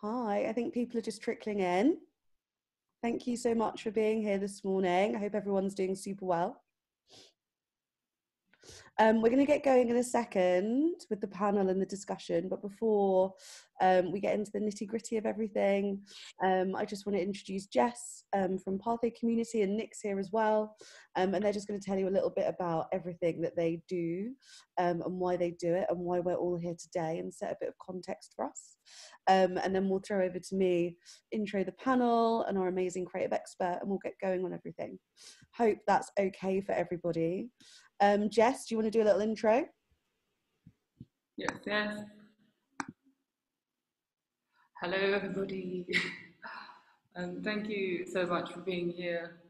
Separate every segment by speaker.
Speaker 1: Hi, I think people are just trickling in. Thank you so much for being here this morning. I hope everyone's doing super well. Um, we're going to get going in a second with the panel and the discussion, but before um, we get into the nitty gritty of everything, um, I just want to introduce Jess um, from parth_é Community and Nick's here as well. Um, and they're just going to tell you a little bit about everything that they do um, and why they do it and why we're all here today and set a bit of context for us. and then we'll throw over to me, intro the panel and our amazing creative expert, and we'll get going on everything. Hope that's okay for everybody. Um, Jess, do you want to do a little intro?
Speaker 2: Yes, yes. Hello, everybody. um, thank you so much for being here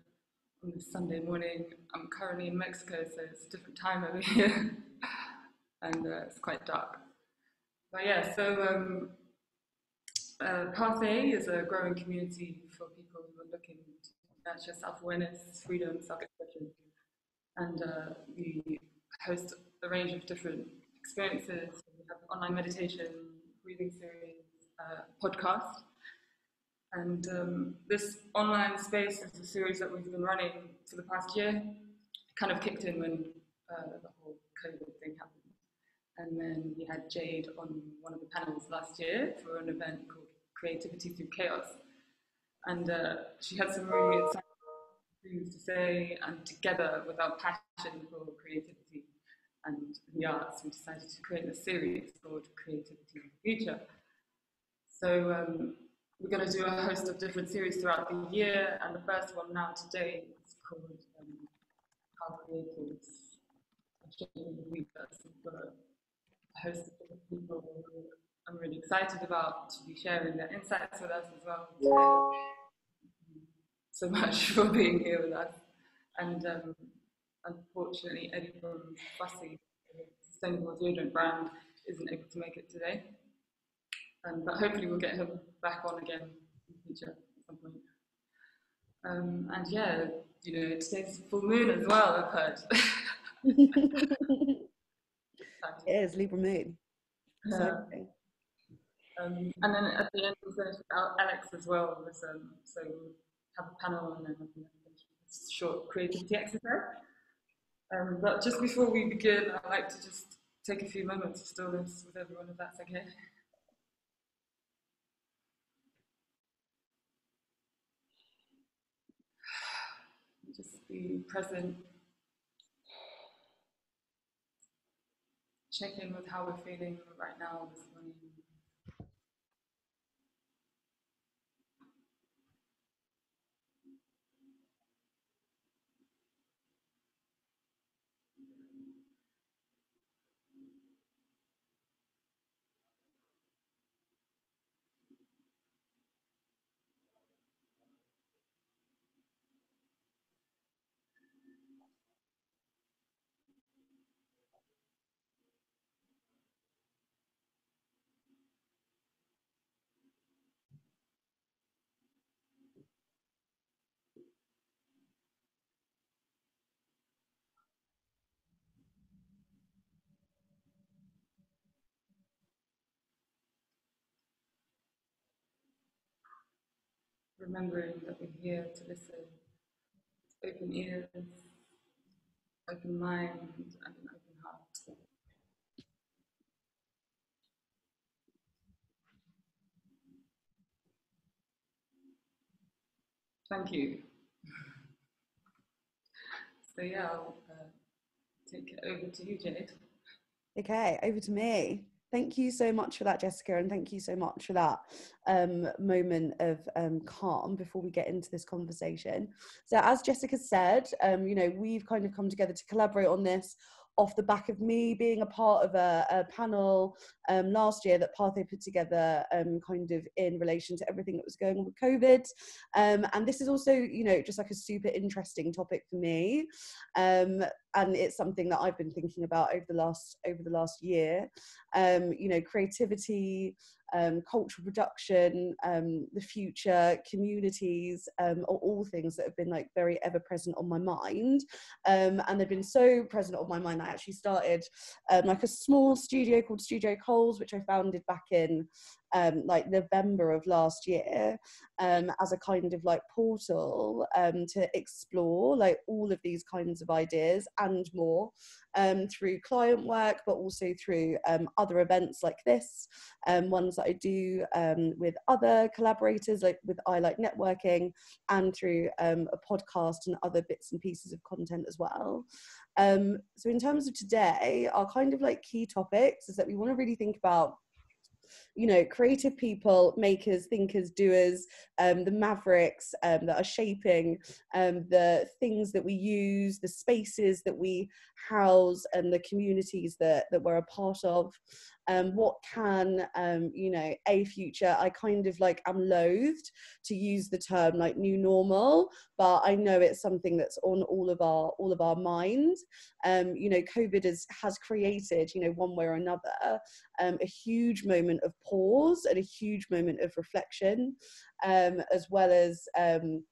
Speaker 2: on this Sunday morning. I'm currently in Mexico, so it's a different time over here, and uh, it's quite dark. But yeah, so um, uh, is a growing community for people who are looking to nurture self-awareness, freedom, self-expression, and uh, we host a range of different experiences. We have online meditation, breathing series, uh, podcast. And um, this online space is a series that we've been running for the past year. It kind of kicked in when uh, the whole COVID thing happened. And then we had Jade on one of the panels last year for an event called Creativity Through Chaos. And uh, she had some really exciting things to say, and together with our passion for creativity and the arts, we decided to create a series called Creativity in the Future. So um, we're going to do a host of different series throughout the year, and the first one now today is called um, How Creatives the. We've got a host of different people who I'm really excited about to be sharing their insights with us as well today so much for being here with us. And um, unfortunately, Eddie from Fussy, Sustainable Deodorant brand, isn't able to make it today. Um, but hopefully we'll get him back on again in the future at some point. Um, and yeah, you know, today's full moon as well, I've heard.
Speaker 1: it is Libra moon.
Speaker 2: Yeah. Um, and then at the end, we finished with Alex as well. Was, um, so have a panel and then a short creativity exercise. Um, but just before we begin, I'd like to just take a few moments of stillness with everyone, if that's okay. Just be present. Check in with how we're feeling right now this morning. Remembering that we're here to listen, open ears, open mind, and an open heart. Thank you. So yeah, I'll uh, take it over to you, Jade.
Speaker 1: Okay, over to me. Thank you so much for that, Jessica, and thank you so much for that um, moment of um, calm before we get into this conversation. So, as Jessica said, um, you know, we've kind of come together to collaborate on this off the back of me being a part of a, a panel um, last year that parth_é put together, um, kind of in relation to everything that was going on with COVID. Um, and this is also, you know, just like a super interesting topic for me. And it's something that I've been thinking about over the last over the last year. Um, you know, creativity, um, cultural production, um, the future, communities, um, are all things that have been like very ever present on my mind. Um, and they've been so present on my mind that I actually started um, like a small studio called Studio Coles, which I founded back in um, like November of last year um, as a kind of like portal um, to explore like all of these kinds of ideas and more um, through client work, but also through um, other events like this, um, ones that I do with other collaborators, like with I Like Networking, and through a podcast and other bits and pieces of content as well. So, in terms of today, our kind of like key topics is that we want to really think about you know creative people makers thinkers doers um, the mavericks um, that are shaping um, the things that we use the spaces that we house and the communities that, that we're a part of. Um, what can um, you know a future i kind of like i'm loathed to use the term like new normal but i know it's something that's on all of our all of our minds. Um, you know covid has has created you know one way or another a huge moment of pause and a huge moment of reflection um, as well as um,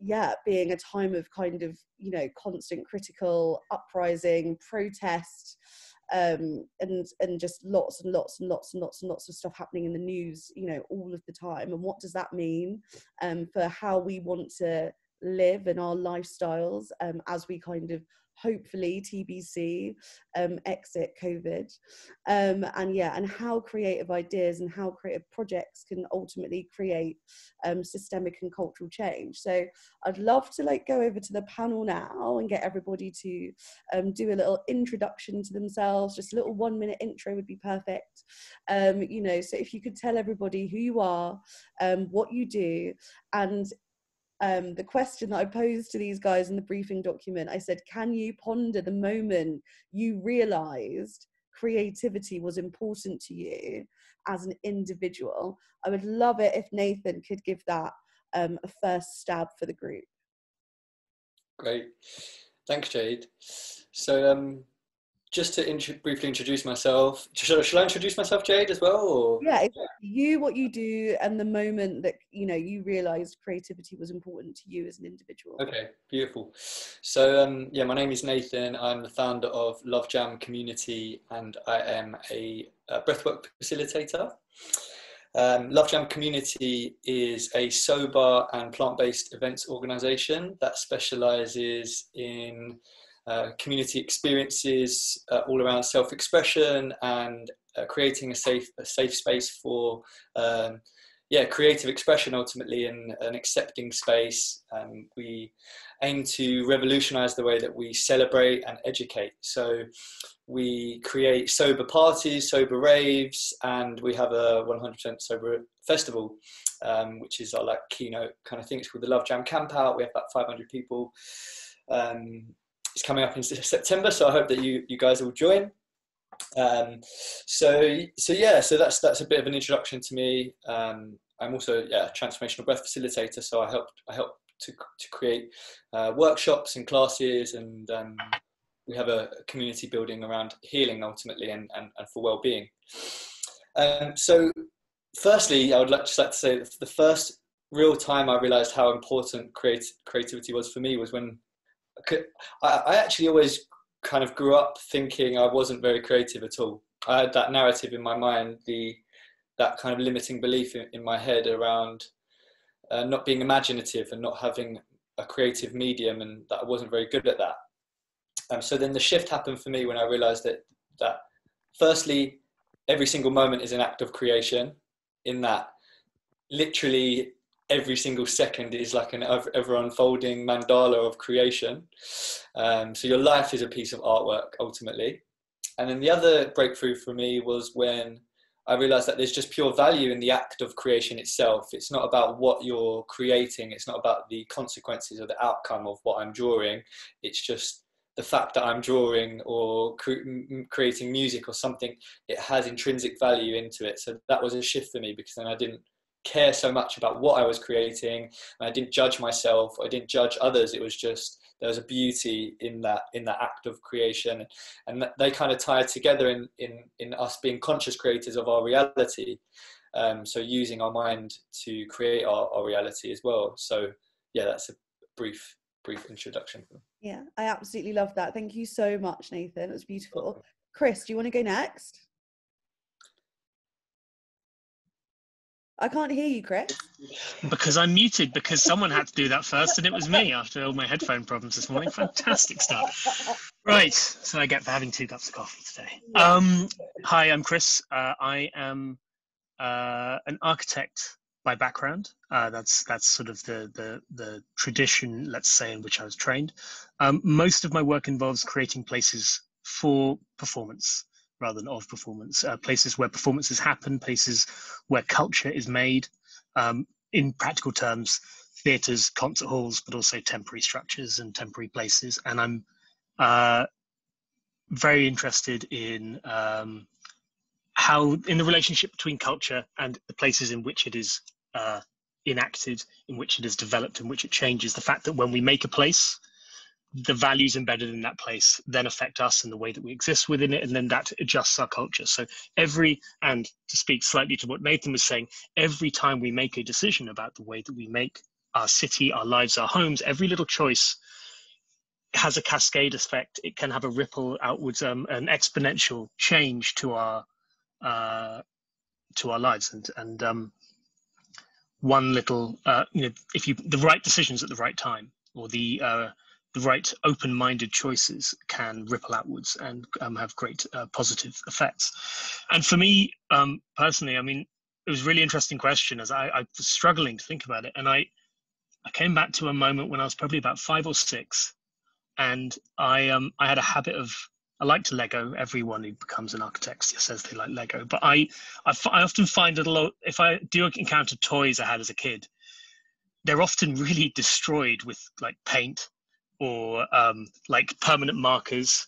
Speaker 1: yeah being a time of kind of you know constant critical uprising protest um, and and just lots and lots and lots and lots and lots of stuff happening in the news, you know, all of the time. And what does that mean um, for how we want to live and our lifestyles um, as we kind of hopefully TBC um, exit COVID. Um, and yeah, and how creative ideas and how creative projects can ultimately create um, systemic and cultural change. So I'd love to like go over to the panel now and get everybody to um, do a little introduction to themselves. Just a little one minute intro would be perfect. Um, you know, so if you could tell everybody who you are, um, what you do, and um, the question that I posed to these guys in the briefing document, I said, Can you ponder the moment you realized creativity was important to you as an individual? I would love it if Nathan could give that um, a first stab for the group.
Speaker 3: Great. Thanks, Jade. So, um, just to int- briefly introduce myself, should, I introduce myself, Jade, as well? Or?
Speaker 1: Yeah, you, what you do, and the moment that you know you realised creativity was important to you as an individual.
Speaker 3: Okay, beautiful. So, um, yeah, my name is Nathan. I'm the founder of Lovejam Community, and I am a, a breathwork facilitator. Um, Lovejam Community is a sober and plant-based events organisation that specialises in uh, community experiences uh, all around self-expression and uh, creating a safe a safe space for um, yeah creative expression ultimately in an accepting space. Um, we aim to revolutionize the way that we celebrate and educate. So we create sober parties sober raves and we have a 100% sober festival um, which is our like keynote kind of thing. It's called the Lovejam camp out. We have about 500 people. Um, it's coming up in September, so I hope that you you guys will join. Um, so so yeah, so that's that's a bit of an introduction to me. Um, I'm also yeah transformational breath facilitator, so I help I help to to create uh, workshops and classes, and um, we have a community building around healing ultimately and and, and for well being. Um, so firstly, I would like, just like to say the first real time I realized how important create, creativity was for me was when I actually always kind of grew up thinking I wasn't very creative at all. I had that narrative in my mind, the that kind of limiting belief in, in my head around uh, not being imaginative and not having a creative medium, and that I wasn't very good at that. Um, so then the shift happened for me when I realised that that firstly, every single moment is an act of creation. In that, literally every single second is like an ever unfolding mandala of creation. Um, so your life is a piece of artwork ultimately. And then the other breakthrough for me was when I realized that there's just pure value in the act of creation itself. It's not about what you're creating, it's not about the consequences or the outcome of what I'm drawing. It's just the fact that I'm drawing or cre- creating music or something, it has intrinsic value into it. So that was a shift for me because then I didn't care so much about what I was creating. I didn't judge myself. I didn't judge others. It was just there was a beauty in that in that act of creation, and they kind of tied together in in in us being conscious creators of our reality. Um, so using our mind to create our, our reality as well. So yeah, that's a brief brief introduction.
Speaker 1: Yeah, I absolutely love that. Thank you so much, Nathan. It was beautiful. Chris, do you want to go next? I can't hear you, Chris.
Speaker 4: Because I'm muted because someone had to do that first and it was me after all my headphone problems this morning. Fantastic stuff. Right, so I get for having two cups of coffee today. Um, hi, I'm Chris. Uh, I am uh, an architect by background. Uh, that's that's sort of the, the the tradition, let's say, in which I was trained. Um, most of my work involves creating places for performance rather than of performance, uh, places where performances happen, places where culture is made. Um, in practical terms, theatres, concert halls, but also temporary structures and temporary places. And I'm uh, very interested in um, how, in the relationship between culture and the places in which it is uh, enacted, in which it is developed, in which it changes. The fact that when we make a place, the values embedded in that place then affect us and the way that we exist within it and then that adjusts our culture. So every and to speak slightly to what nathan was saying every time we make a decision about the way that we make our city our lives our homes every little choice has a cascade effect. It can have a ripple outwards um, an exponential change to our uh, to our lives. And and um, one little uh, you know if you the right decisions at the right time or the uh, the right open-minded choices can ripple outwards and um, have great uh, positive effects. And for me um, personally, I mean, it was a really interesting question as I, I, was struggling to think about it, and I I came back to a moment when I was probably about five or six, and I um I had a habit of I liked Lego. Everyone who becomes an architect says they like Lego, but I I, I often find that a lot if I do encounter toys I had as a kid, they're often really destroyed with like paint or um, like permanent markers.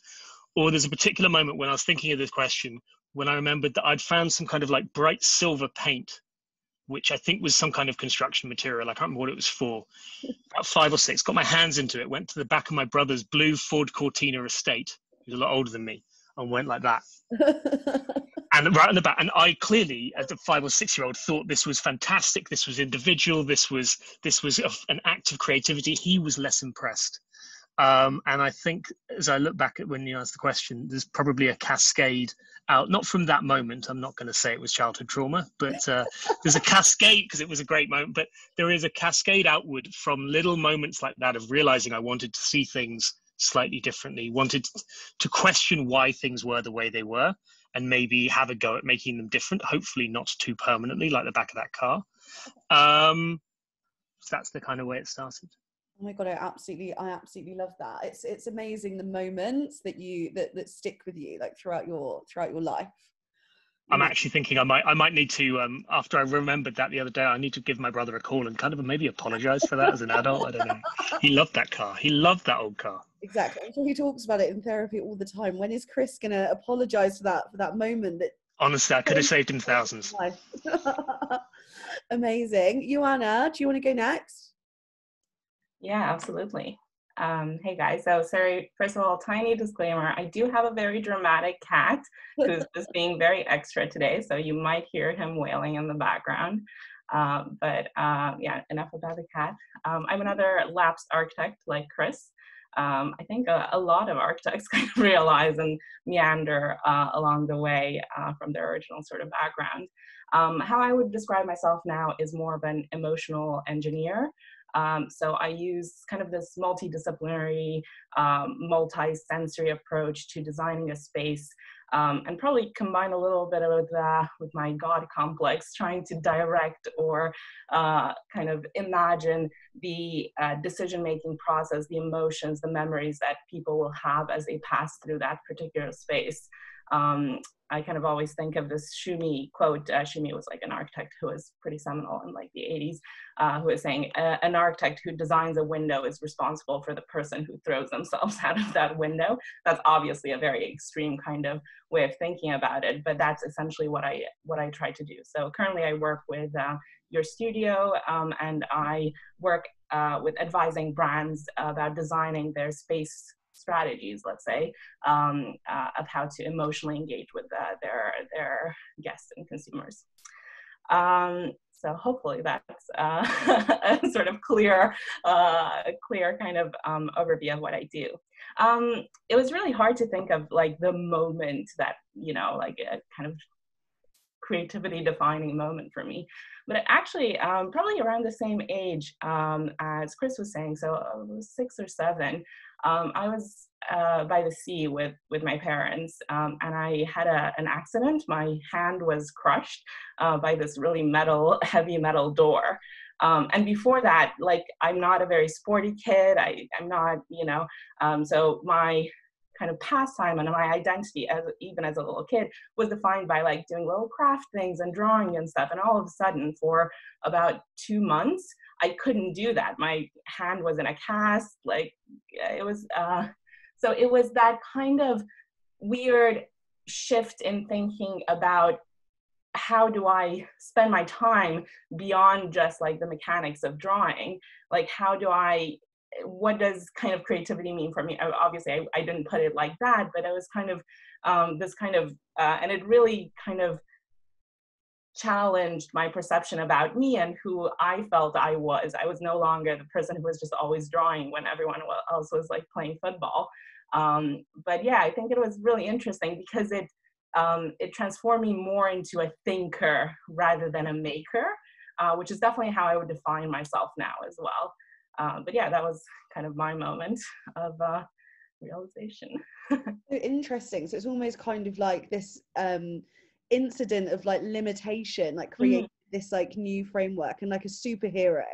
Speaker 4: Or there's a particular moment when I was thinking of this question when I remembered that I'd found some kind of like bright silver paint, which I think was some kind of construction material. I can't remember what it was for. About five or six, got my hands into it, went to the back of my brother's blue Ford Cortina estate, who's a lot older than me, and went like that. and right in the back, and I clearly, as a five or six year old, thought this was fantastic. This was individual. This was this was an act of creativity. He was less impressed. Um, and I think as I look back at when you asked the question, there's probably a cascade out, not from that moment. I'm not going to say it was childhood trauma, but uh, there's a cascade because it was a great moment. But there is a cascade outward from little moments like that of realizing I wanted to see things slightly differently, wanted to question why things were the way they were, and maybe have a go at making them different, hopefully not too permanently, like the back of that car. Um, so that's the kind of way it started.
Speaker 1: Oh my god, I absolutely, I absolutely love that. It's it's amazing the moments that you that that stick with you like throughout your throughout your life.
Speaker 4: I'm actually thinking I might I might need to um after I remembered that the other day I need to give my brother a call and kind of maybe apologize for that as an adult. I don't know. He loved that car. He loved that old car.
Speaker 1: Exactly. I'm sure he talks about it in therapy all the time. When is Chris gonna apologize for that for that moment that
Speaker 4: honestly I could have saved him thousands.
Speaker 1: Amazing. Joanna, do you want to go next?
Speaker 5: Yeah, absolutely. Um, hey guys, so sorry, first of all, tiny disclaimer, I do have a very dramatic cat who's just being very extra today, so you might hear him wailing in the background. Um, but uh, yeah, enough about the cat. Um, I'm another lapsed architect like Chris. Um, I think a, a, lot of architects kind of realize and meander uh, along the way uh, from their original sort of background. Um, how I would describe myself now is more of an emotional engineer. Um, so I use kind of this multidisciplinary, um, multi-sensory approach to designing a space um, and probably combine a little bit of that with my God complex, trying to direct or uh, kind of imagine the uh, decision-making process, the emotions, the memories that people will have as they pass through that particular space. Um, I kind of always think of this Tschumi quote. Uh, Tschumi was like an architect who was pretty seminal in like the 80s, uh, who was saying, an architect who designs a window is responsible for the person who throws themselves out of that window. That's obviously a very extreme kind of way of thinking about it, but that's essentially what I what I try to do. So currently I work with uh, your studio um, and I work uh, with advising brands about designing their space strategies, let's say, um, uh, of how to emotionally engage with uh, their, their guests and consumers. Um, so hopefully that's uh, a sort of clear, uh, clear kind of um, overview of what I do. Um, it was really hard to think of like the moment that, you know, like a kind of creativity defining moment for me. But actually, um, probably around the same age um, as Chris was saying, so I six or seven, um, I was uh, by the sea with, with my parents, um, and I had a, an accident. My hand was crushed uh, by this really metal, heavy metal door. Um, and before that, like I'm not a very sporty kid. I, I'm not, you know, um, so my kind of pastime and my identity as even as a little kid was defined by like doing little craft things and drawing and stuff and all of a sudden for about two months i couldn't do that my hand was in a cast like it was uh so it was that kind of weird shift in thinking about how do I spend my time beyond just like the mechanics of drawing? Like, how do I what does kind of creativity mean for me? Obviously, I, I didn't put it like that, but it was kind of um, this kind of, uh, and it really kind of challenged my perception about me and who I felt I was. I was no longer the person who was just always drawing when everyone else was like playing football. Um, but yeah, I think it was really interesting because it um, it transformed me more into a thinker rather than a maker, uh, which is definitely how I would define myself now as well. Um, but yeah, that was kind of my moment of uh, realization.
Speaker 1: Interesting. So it's almost kind of like this um, incident of like limitation, like creating mm. this like new framework and like a superhero.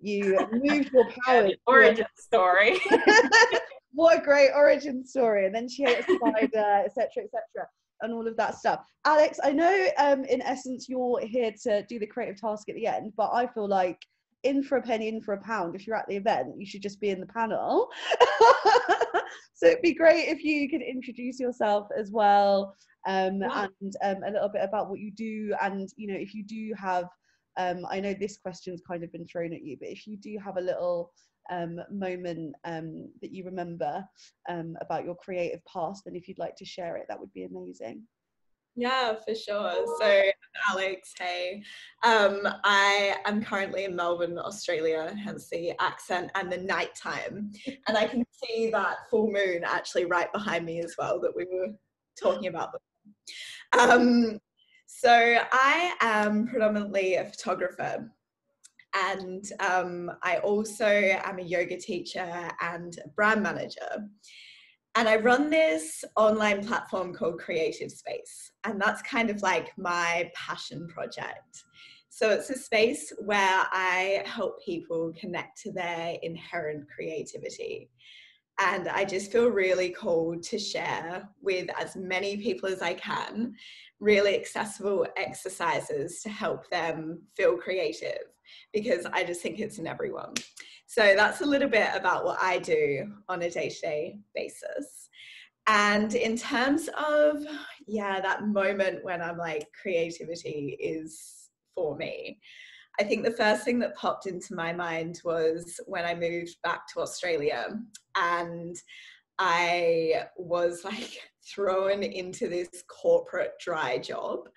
Speaker 1: You moved your power.
Speaker 5: origin story.
Speaker 1: what a great origin story. And then she ate a spider, etc., etc and all of that stuff. Alex, I know um, in essence you're here to do the creative task at the end, but I feel like in for a penny, in for a pound. If you're at the event, you should just be in the panel. so it'd be great if you could introduce yourself as well um, yeah. and um, a little bit about what you do. And, you know, if you do have, um, I know this question's kind of been thrown at you, but if you do have a little um, moment um, that you remember um, about your creative past, then if you'd like to share it, that would be amazing.
Speaker 6: Yeah, for sure. So, Alex, hey, um, I am currently in Melbourne, Australia, hence the accent and the nighttime. And I can see that full moon actually right behind me as well that we were talking about. Um, so, I am predominantly a photographer. And um, I also am a yoga teacher and brand manager. And I run this online platform called Creative Space. And that's kind of like my passion project. So it's a space where I help people connect to their inherent creativity. And I just feel really called to share with as many people as I can really accessible exercises to help them feel creative because I just think it's in everyone. So that's a little bit about what I do on a day to day basis. And in terms of, yeah, that moment when I'm like, creativity is for me, I think the first thing that popped into my mind was when I moved back to Australia and I was like thrown into this corporate dry job.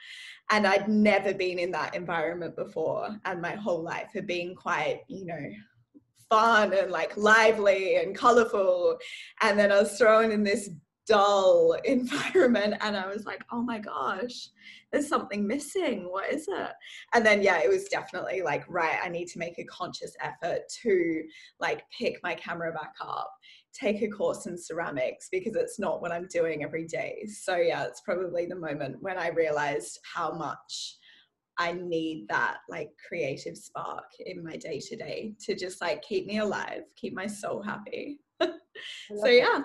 Speaker 6: And I'd never been in that environment before. And my whole life had been quite, you know, fun and like lively and colorful. And then I was thrown in this dull environment and I was like, oh my gosh, there's something missing. What is it? And then, yeah, it was definitely like, right, I need to make a conscious effort to like pick my camera back up, take a course in ceramics because it's not what I'm doing every day. So, yeah, it's probably the moment when I realized how much I need that like creative spark in my day to day to just like keep me alive, keep my soul happy. so yeah,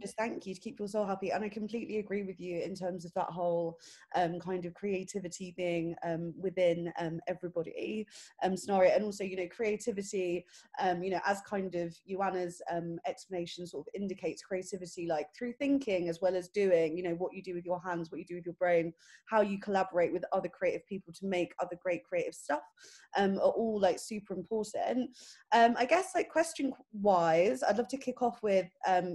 Speaker 1: just thank you to keep your soul happy. And i completely agree with you in terms of that whole um, kind of creativity being um, within um, everybody um, scenario. And also you know creativity um, you know as kind of Joanna's um, explanation sort of indicates creativity like through thinking as well as doing you know what you do with your hands what you do with your brain how you collaborate with other creative people to make other great creative stuff are all like super important. I guess like question wise i'd love to kick off with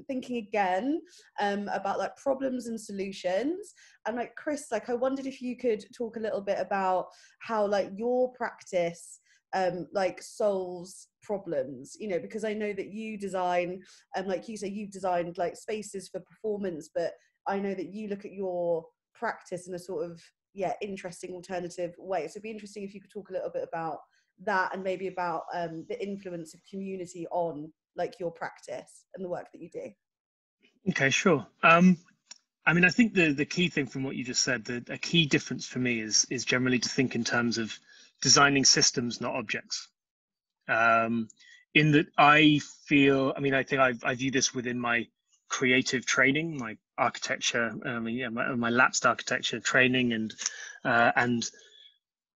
Speaker 1: thinking again um, about like problems and solutions. And like Chris, like I wondered if you could talk a little bit about how like your practice um, like solves problems you know because i know that you design and um, like you say you've designed like spaces for performance but i know that you look at your practice in a sort of yeah interesting alternative way. So it'd be interesting if you could talk a little bit about that and maybe about um, the influence of community on like your practice and the work that you do.
Speaker 4: Okay, sure. Um, I mean, I think the the key thing from what you just said, the a key difference for me is is generally to think in terms of designing systems, not objects. Um, in that, I feel. I mean, I think I, I view this within my creative training, my architecture, mean, yeah, my, my lapsed architecture training, and uh, and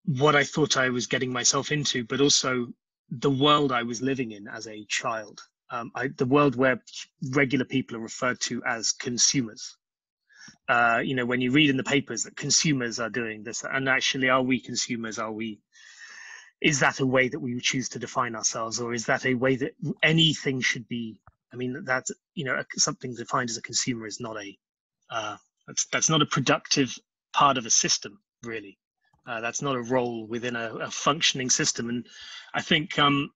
Speaker 4: what I thought I was getting myself into, but also the world I was living in as a child. Um, I, the world where regular people are referred to as consumers. Uh, you know, when you read in the papers that consumers are doing this, and actually, are we consumers? Are we? Is that a way that we choose to define ourselves, or is that a way that anything should be? I mean, that you know, something defined as a consumer is not a uh, that's that's not a productive part of a system, really. Uh, that's not a role within a, a, functioning system. And I think, um,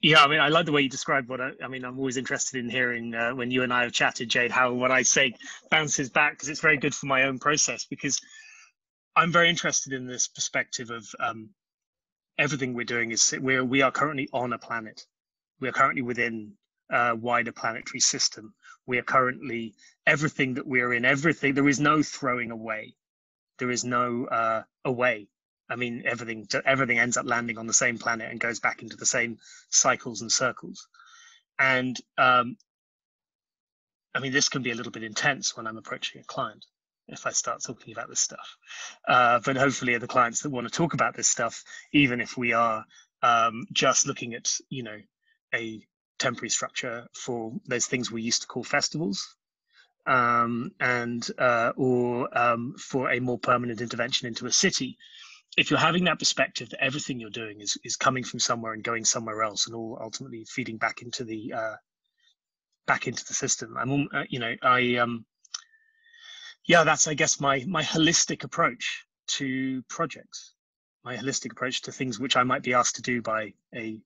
Speaker 4: yeah, I mean, I like the way you described what I, I mean, I'm always interested in hearing uh, when you and I have chatted, Jade, how what I say bounces back because it's very good for my own process because I'm very interested in this perspective of um, everything we're doing is we're, we are currently on a planet. We are currently within a wider planetary system. We are currently everything that we're in, everything, there is no throwing away there is no uh, away. I mean, everything everything ends up landing on the same planet and goes back into the same cycles and circles. And um, I mean, this can be a little bit intense when I'm approaching a client if I start talking about this stuff. Uh, but hopefully, the clients that want to talk about this stuff, even if we are um, just looking at, you know, a temporary structure for those things we used to call festivals, um, and uh, or um, for a more permanent intervention into a city. If you're having that perspective that everything you're doing is is coming from somewhere and going somewhere else, and all ultimately feeding back into the uh, back into the system, I'm uh, you know I um yeah that's I guess my my holistic approach to projects, my holistic approach to things which I might be asked to do by a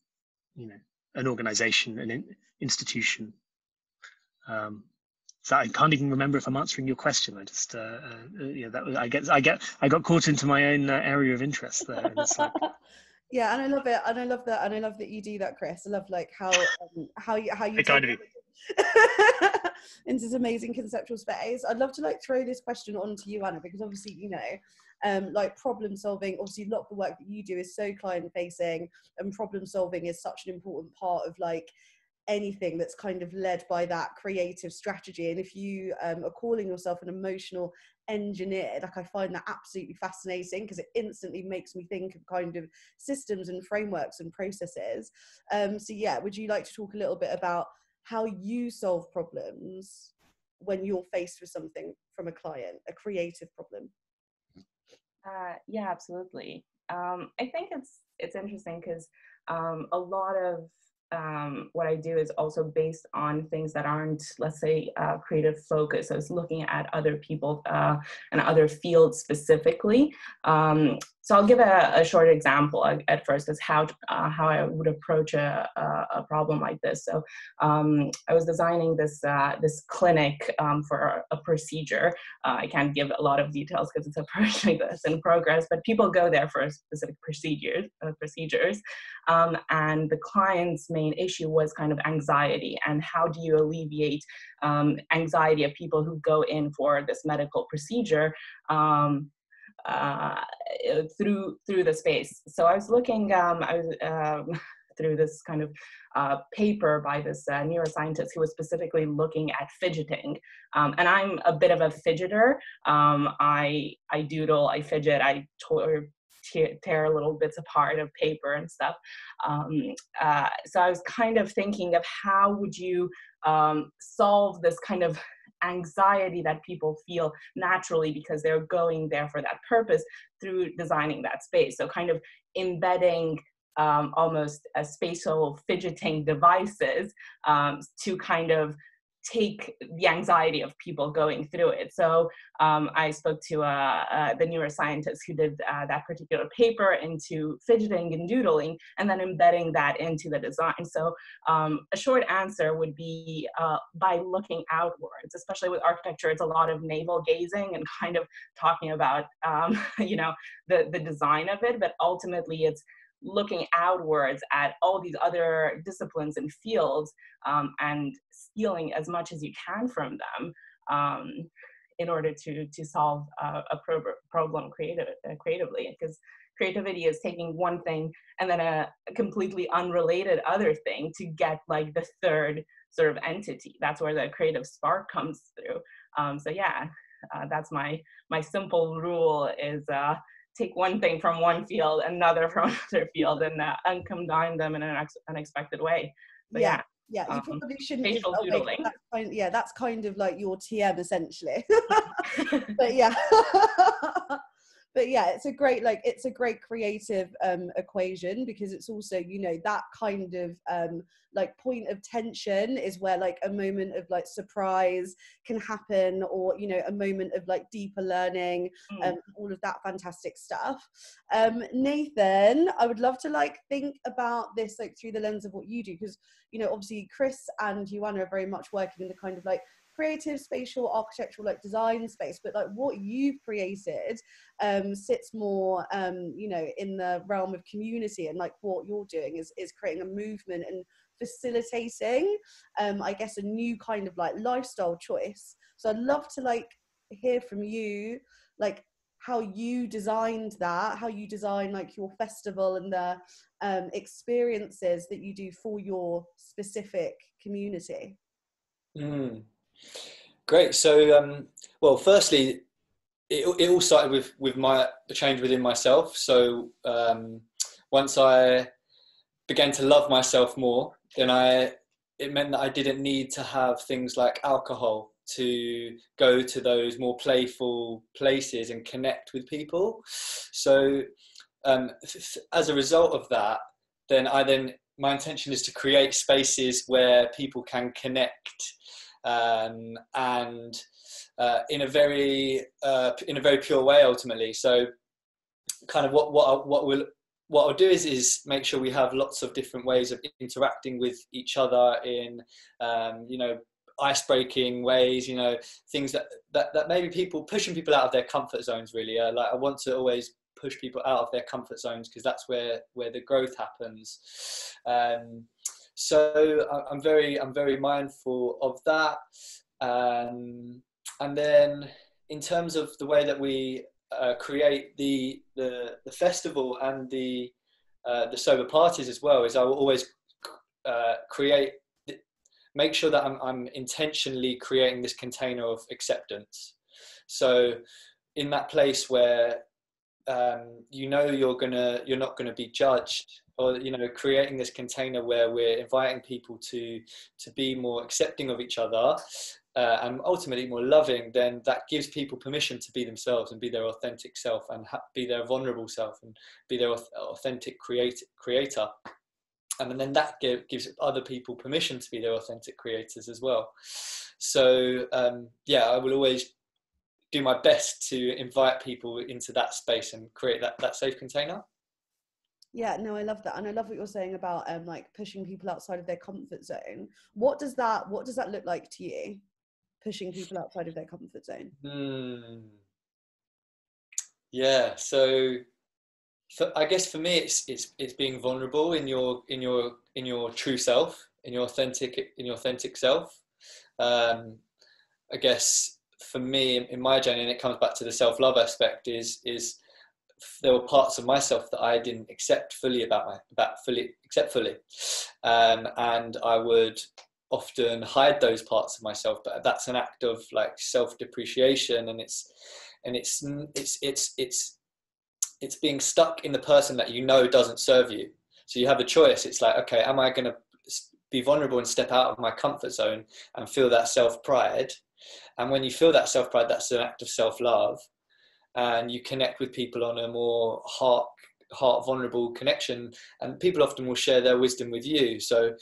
Speaker 4: you know an organization, an in, institution. Um, so I can't even remember if I'm answering your question. I just, uh, uh, yeah, that was, I get, I get, I got caught into my own uh, area of interest there. Like...
Speaker 1: yeah, and I love it, and I love that, and I love that you do that, Chris. I love like how, um, how you, how you.
Speaker 4: kind of
Speaker 1: into this amazing conceptual space. I'd love to like throw this question on to you, Anna, because obviously, you know, um, like problem solving, obviously a lot of the work that you do is so client facing and problem solving is such an important part of like anything that's kind of led by that creative strategy. And if you um, are calling yourself an emotional engineer like i find that absolutely fascinating because it instantly makes me think of kind of systems and frameworks and processes. Um, so yeah would you like to talk a little bit about how you solve problems when you're faced with something from a client a creative problem?
Speaker 5: Uh, yeah absolutely. Um, i think it's it's interesting because um, a lot of um, what I do is also based on things that aren't, let's say, uh, creative focus. So it's looking at other people uh, and other fields specifically. Um, so I'll give a, a short example at first as how uh, how I would approach a, a, problem like this. So um, I was designing this uh, this clinic um, for a, procedure. Uh, I can't give a lot of details because it's a project that's in progress, but people go there for specific procedures uh, procedures. Um, and the client's main issue was kind of anxiety and how do you alleviate um, anxiety of people who go in for this medical procedure. Uh, through through the space. So I was looking, um, I was um, through this kind of uh, paper by this uh, neuroscientist who was specifically looking at fidgeting. Um, and I'm a bit of a fidgeter. Um, I I doodle, I fidget, I to- tear little bits apart of paper and stuff. Um, uh, so I was kind of thinking of how would you um, solve this kind of anxiety that people feel naturally because they're going there for that purpose through designing that space. So, kind of embedding um, almost a spatial fidgeting devices um, to kind of take the anxiety of people going through it. So um, I spoke to uh, uh, the neuroscientist who did uh, that particular paper into fidgeting and doodling and then embedding that into the design. So um, a short answer would be uh, by looking outwards, especially with architecture, it's a lot of navel gazing and kind of talking about, um, you know, the, the design of it, but ultimately it's looking outwards at all these other disciplines and fields um, and stealing as much as you can from them um, in order to to solve a pro- problem creative, uh, creatively. Because creativity is taking one thing and then a, a, completely unrelated other thing to get like the third sort of entity. That's where the creative spark comes through. Um, so yeah uh, that's my my simple rule is uh, take one thing from one field, another from another field, and, uh, and combine them in an ex- unexpected way. But yeah.
Speaker 1: yeah. yeah, you
Speaker 5: um,
Speaker 1: probably shouldn't.
Speaker 5: Facial
Speaker 1: give,
Speaker 5: doodling.
Speaker 1: that's kind, yeah, that's kind of like your TM essentially. but yeah, but yeah it's a great like it's a great creative um equation because it's also you know that kind of um like point of tension is where like a moment of like surprise can happen or you know a moment of like deeper learning mm. um all of that fantastic stuff um nathan i would love to like think about this like through the lens of what you do because you know obviously chris and Joanna are very much working in the kind of like creative spatial architectural like design space but like what you've created um sits more um you know in the realm of community and like what you're doing is is creating a movement and facilitating um i guess a new kind of like lifestyle choice so i'd love to like hear from you like how you designed that how you design like your festival and the um, experiences that you do for your specific community
Speaker 3: mm. Great. So, um, well, firstly, it, it all started with with my the change within myself. So um, once I began to love myself more, then I it meant that I didn't need to have things like alcohol to go to those more playful places and connect with people. So um, as a result of that, then I then my intention is to create spaces where people can connect um, and uh, in a very uh, in a very pure way ultimately. So, kind of what what I, what will what I'll do is is make sure we have lots of different ways of interacting with each other in um, you know ice breaking ways you know things that, that that maybe people pushing people out of their comfort zones really uh, like i want to always push people out of their comfort zones because that's where where the growth happens um, so I'm very I'm very mindful of that. Um, and then in terms of the way that we uh, create the, the the festival and the uh, the sober parties as well is I will always uh, create make sure that I'm, I'm intentionally creating this container of acceptance. So in that place where um, you know you're gonna you're not gonna be judged or you know creating this container where we're inviting people to to be more accepting of each other uh, and ultimately more loving then that gives people permission to be themselves and be their authentic self and ha- be their vulnerable self and be their authentic create- creator. And then that give, gives other people permission to be their authentic creators as well. So um, yeah i will always do my best to invite people into that space and create that, that safe container
Speaker 1: yeah, no, I love that, and I love what you're saying about um like pushing people outside of their comfort zone. What does that What does that look like to you? Pushing people outside of their comfort zone.
Speaker 3: Hmm. Yeah, so for, I guess for me, it's it's it's being vulnerable in your in your in your true self, in your authentic in your authentic self. Um, I guess for me, in my journey, and it comes back to the self love aspect, is is there were parts of myself that I didn't accept fully about my about fully accept fully, um, and I would often hide those parts of myself. But that's an act of like self depreciation, and it's and it's it's it's it's it's being stuck in the person that you know doesn't serve you. So you have a choice. It's like, okay, am I going to be vulnerable and step out of my comfort zone and feel that self pride? And when you feel that self pride, that's an act of self love and you connect with people on a more heart heart vulnerable connection and people often will share their wisdom with you. So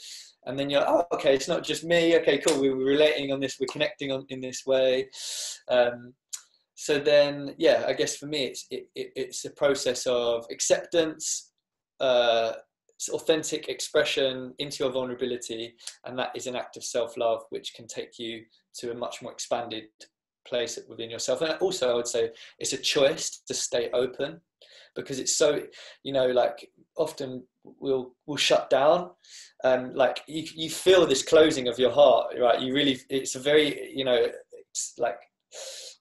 Speaker 3: and then you're like, oh okay it's not just me. Okay cool we are relating on this we're connecting on in this way. Um, so then yeah i guess for me it's it, it, it's a process of acceptance uh, authentic expression into your vulnerability and that is an act of self-love which can take you to a much more expanded place it within yourself. And also i would say it's a choice to stay open because it's so you know like often we'll we'll shut down and like you, you feel this closing of your heart right? You really it's a very you know it's like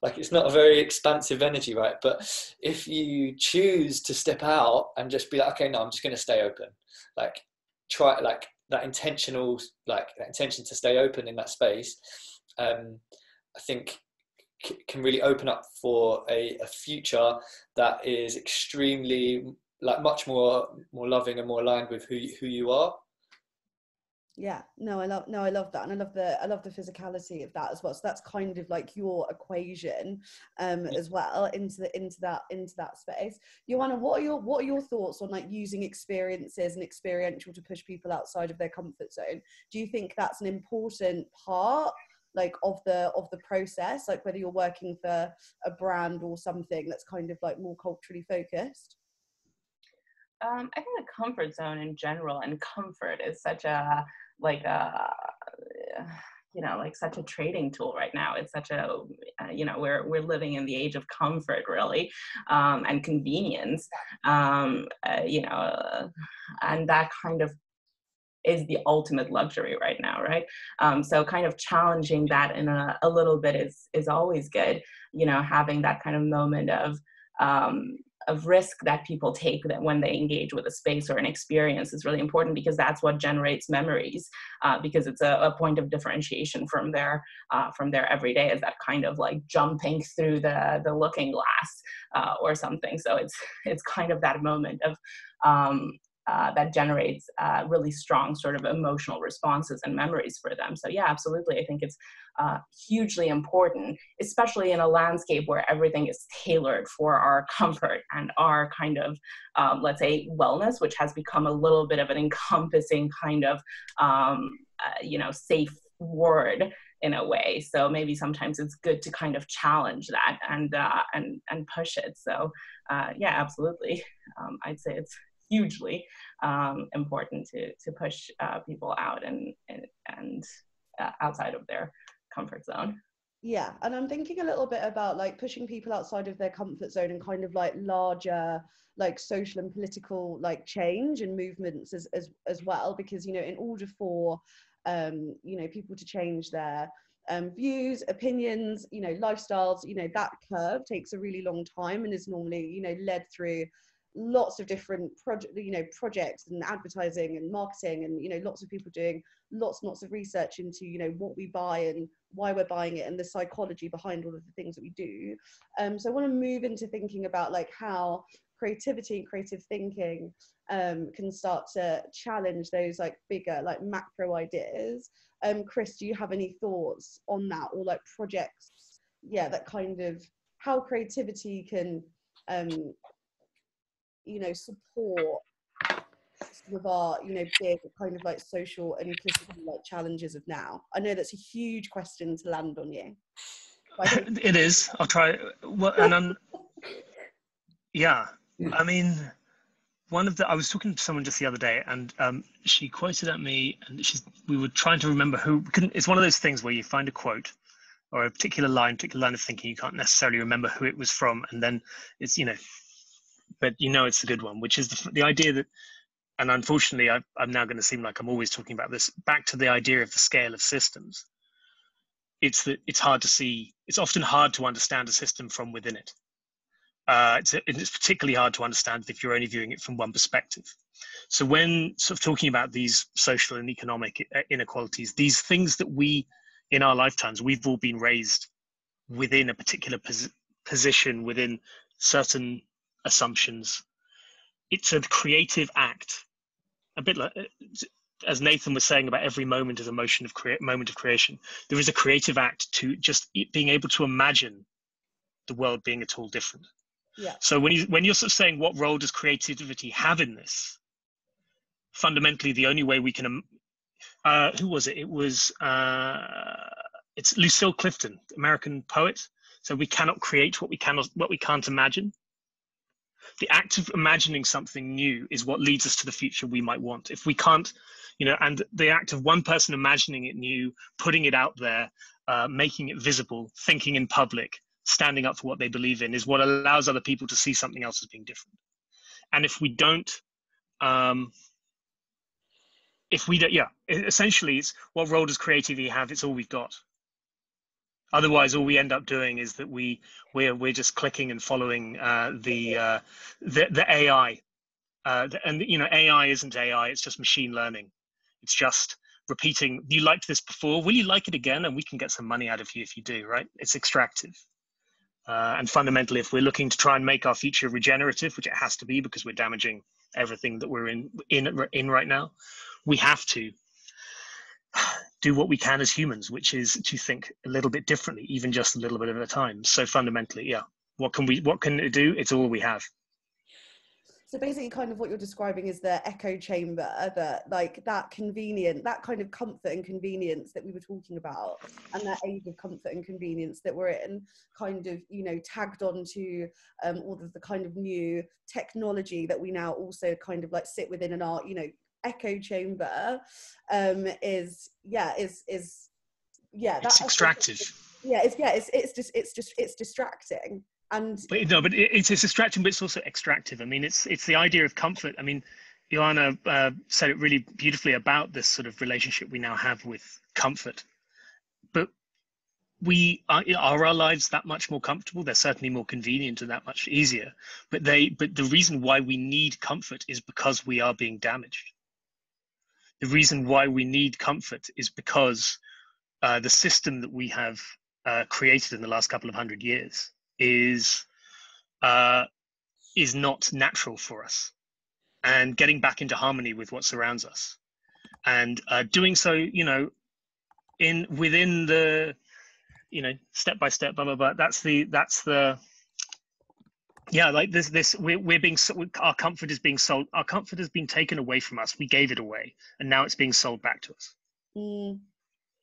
Speaker 3: like it's not a very expansive energy right? But if you choose to step out and just be like okay no i'm just going to stay open like try like that intentional like that intention to stay open in that space um i think can really open up for a, a future that is extremely like much more more loving and more aligned with who you, who you are.
Speaker 1: Yeah. No i love no i love that and i love the i love the physicality of that as well. So that's kind of like your equation um as well into the into that into that space. Joanna what are your what are your thoughts on like using experiences and experiential to push people outside of their comfort zone? Do you think that's an important part like of the of the process like whether you're working for a brand or something that's kind of like more culturally focused?
Speaker 5: Um, i think the comfort zone in general and comfort is such a like a you know like such a trading tool right now. It's such a uh, you know we're we're living in the age of comfort really um, and convenience. Um, uh, you know uh, and that kind of is the ultimate luxury right now, right? Um, so kind of challenging that in a, a little bit is is always good. You know, having that kind of moment of um, of risk that people take that when they engage with a space or an experience is really important because that's what generates memories uh, because it's a, a, point of differentiation from their uh, from their everyday is that kind of like jumping through the the looking glass uh, or something so it's it's kind of that moment of um, uh, that generates uh, really strong sort of emotional responses and memories for them. So yeah, absolutely. I think it's uh, hugely important, especially in a landscape where everything is tailored for our comfort and our kind of, um, let's say, wellness, which has become a little bit of an encompassing kind of, um, uh, you know, safe word in a way. So maybe sometimes it's good to kind of challenge that and uh, and and push it. So uh, yeah, absolutely. Um, I'd say it's hugely um, important to to push uh, people out and and, and uh, outside of their comfort zone.
Speaker 1: Yeah and i'm thinking a little bit about like pushing people outside of their comfort zone and kind of like larger like social and political like change and movements as as, as well because you know in order for um you know people to change their um, views opinions you know lifestyles you know that curve takes a really long time and is normally you know led through lots of different project you know projects and advertising and marketing and you know lots of people doing lots and lots of research into you know what we buy and why we're buying it and the psychology behind all of the things that we do. Um, so i want to move into thinking about like how creativity and creative thinking um, can start to challenge those like bigger like macro ideas. Um, chris do you have any thoughts on that or like projects? Yeah that kind of how creativity can um, you know support with our you know big kind of like social and political like challenges of now. I know that's a huge question to land on you.
Speaker 4: It is. I'll try well and i'm yeah. I mean one of the i was talking to someone just the other day and um, she quoted at me and she's we were trying to remember who it's one of those things where you find a quote or a particular line particular line of thinking you can't necessarily remember who it was from and then it's you know but you know it's a good one, which is the, the idea that, and unfortunately, I, I'm now going to seem like I'm always talking about this. Back to the idea of the scale of systems. It's that it's hard to see. It's often hard to understand a system from within it. Uh, it's, it's particularly hard to understand if you're only viewing it from one perspective. So when sort of talking about these social and economic uh, inequalities, these things that we, in our lifetimes, we've all been raised within a particular pos- position within certain assumptions. It's a creative act, a bit like as Nathan was saying about every moment is a motion of crea- moment of creation. There is a creative act to just being able to imagine the world being at all different.
Speaker 1: Yeah.
Speaker 4: So when you when you're sort of saying what role does creativity have in this, fundamentally the only way we can, uh, who was it? It was uh, it's Lucille Clifton, American poet. So we cannot create what we cannot what we can't imagine. The act of imagining something new is what leads us to the future we might want. If we can't, you know, and the act of one person imagining it new, putting it out there, uh, making it visible, thinking in public, standing up for what they believe in is what allows other people to see something else as being different. And if we don't, um, if we don't, yeah, essentially, it's what role does creativity have? It's all we've got. Otherwise, all we end up doing is that we we're we're just clicking and following uh, the, uh, the the AI, uh, and you know AI isn't AI; it's just machine learning. It's just repeating. You liked this before. Will you like it again? And we can get some money out of you if you do. Right? It's extractive. Uh, and fundamentally, if we're looking to try and make our future regenerative, which it has to be because we're damaging everything that we're in in in right now, we have to do what we can as humans, which is to think a little bit differently, even just a little bit at a time. So fundamentally, yeah, what can we what can it do? It's all we have.
Speaker 1: So basically, kind of what you're describing is the echo chamber, that like that convenient, that kind of comfort and convenience that we were talking about, and that age of comfort and convenience that we're in, kind of you know tagged on to um, all of the kind of new technology that we now also kind of like sit within in our you know echo chamber, um, is yeah is is yeah
Speaker 4: that's extractive.
Speaker 1: Yeah, it's yeah it's it's just it's just it's distracting. And
Speaker 4: but no but it's, it's distracting but it's also extractive. I mean it's it's the idea of comfort. I mean joanna uh, said it really beautifully about this sort of relationship we now have with comfort. But we are, are our lives that much more comfortable? They're certainly more convenient and that much easier. But they but the reason why we need comfort is because we are being damaged the reason why we need comfort is because uh, the system that we have uh, created in the last couple of hundred years is uh, is not natural for us, and getting back into harmony with what surrounds us, and uh, doing so, you know, in within the, you know, step by step, blah blah blah. That's the that's the yeah like this this we're, we're being our comfort is being sold our comfort has been taken away from us we gave it away and now it's being sold back to us
Speaker 1: mm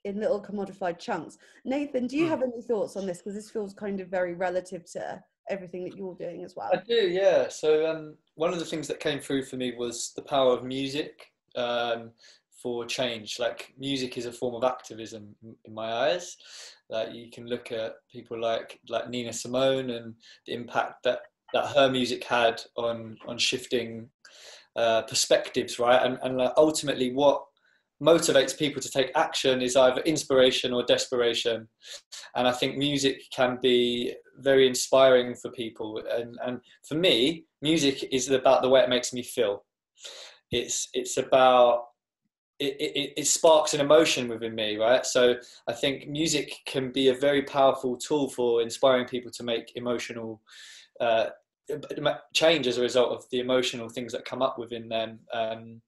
Speaker 1: in little commodified chunks. Nathan, do you hmm. have any thoughts on this? Because this feels kind of very relative to everything that you're doing as well.
Speaker 3: I do, yeah. So um, one of the things that came through for me was the power of music um, for change. Like music is a form of activism in my eyes. Like you can look at people like like Nina Simone and the impact that that her music had on on shifting uh, perspectives, right? And and ultimately, what motivates people to take action is either inspiration or desperation. And i think music can be very inspiring for people. And, and for me music is about the way it makes me feel. It's it's about it, it, it sparks an emotion within me right? So i think music can be a very powerful tool for inspiring people to make emotional uh, change as a result of the emotional things that come up within them um,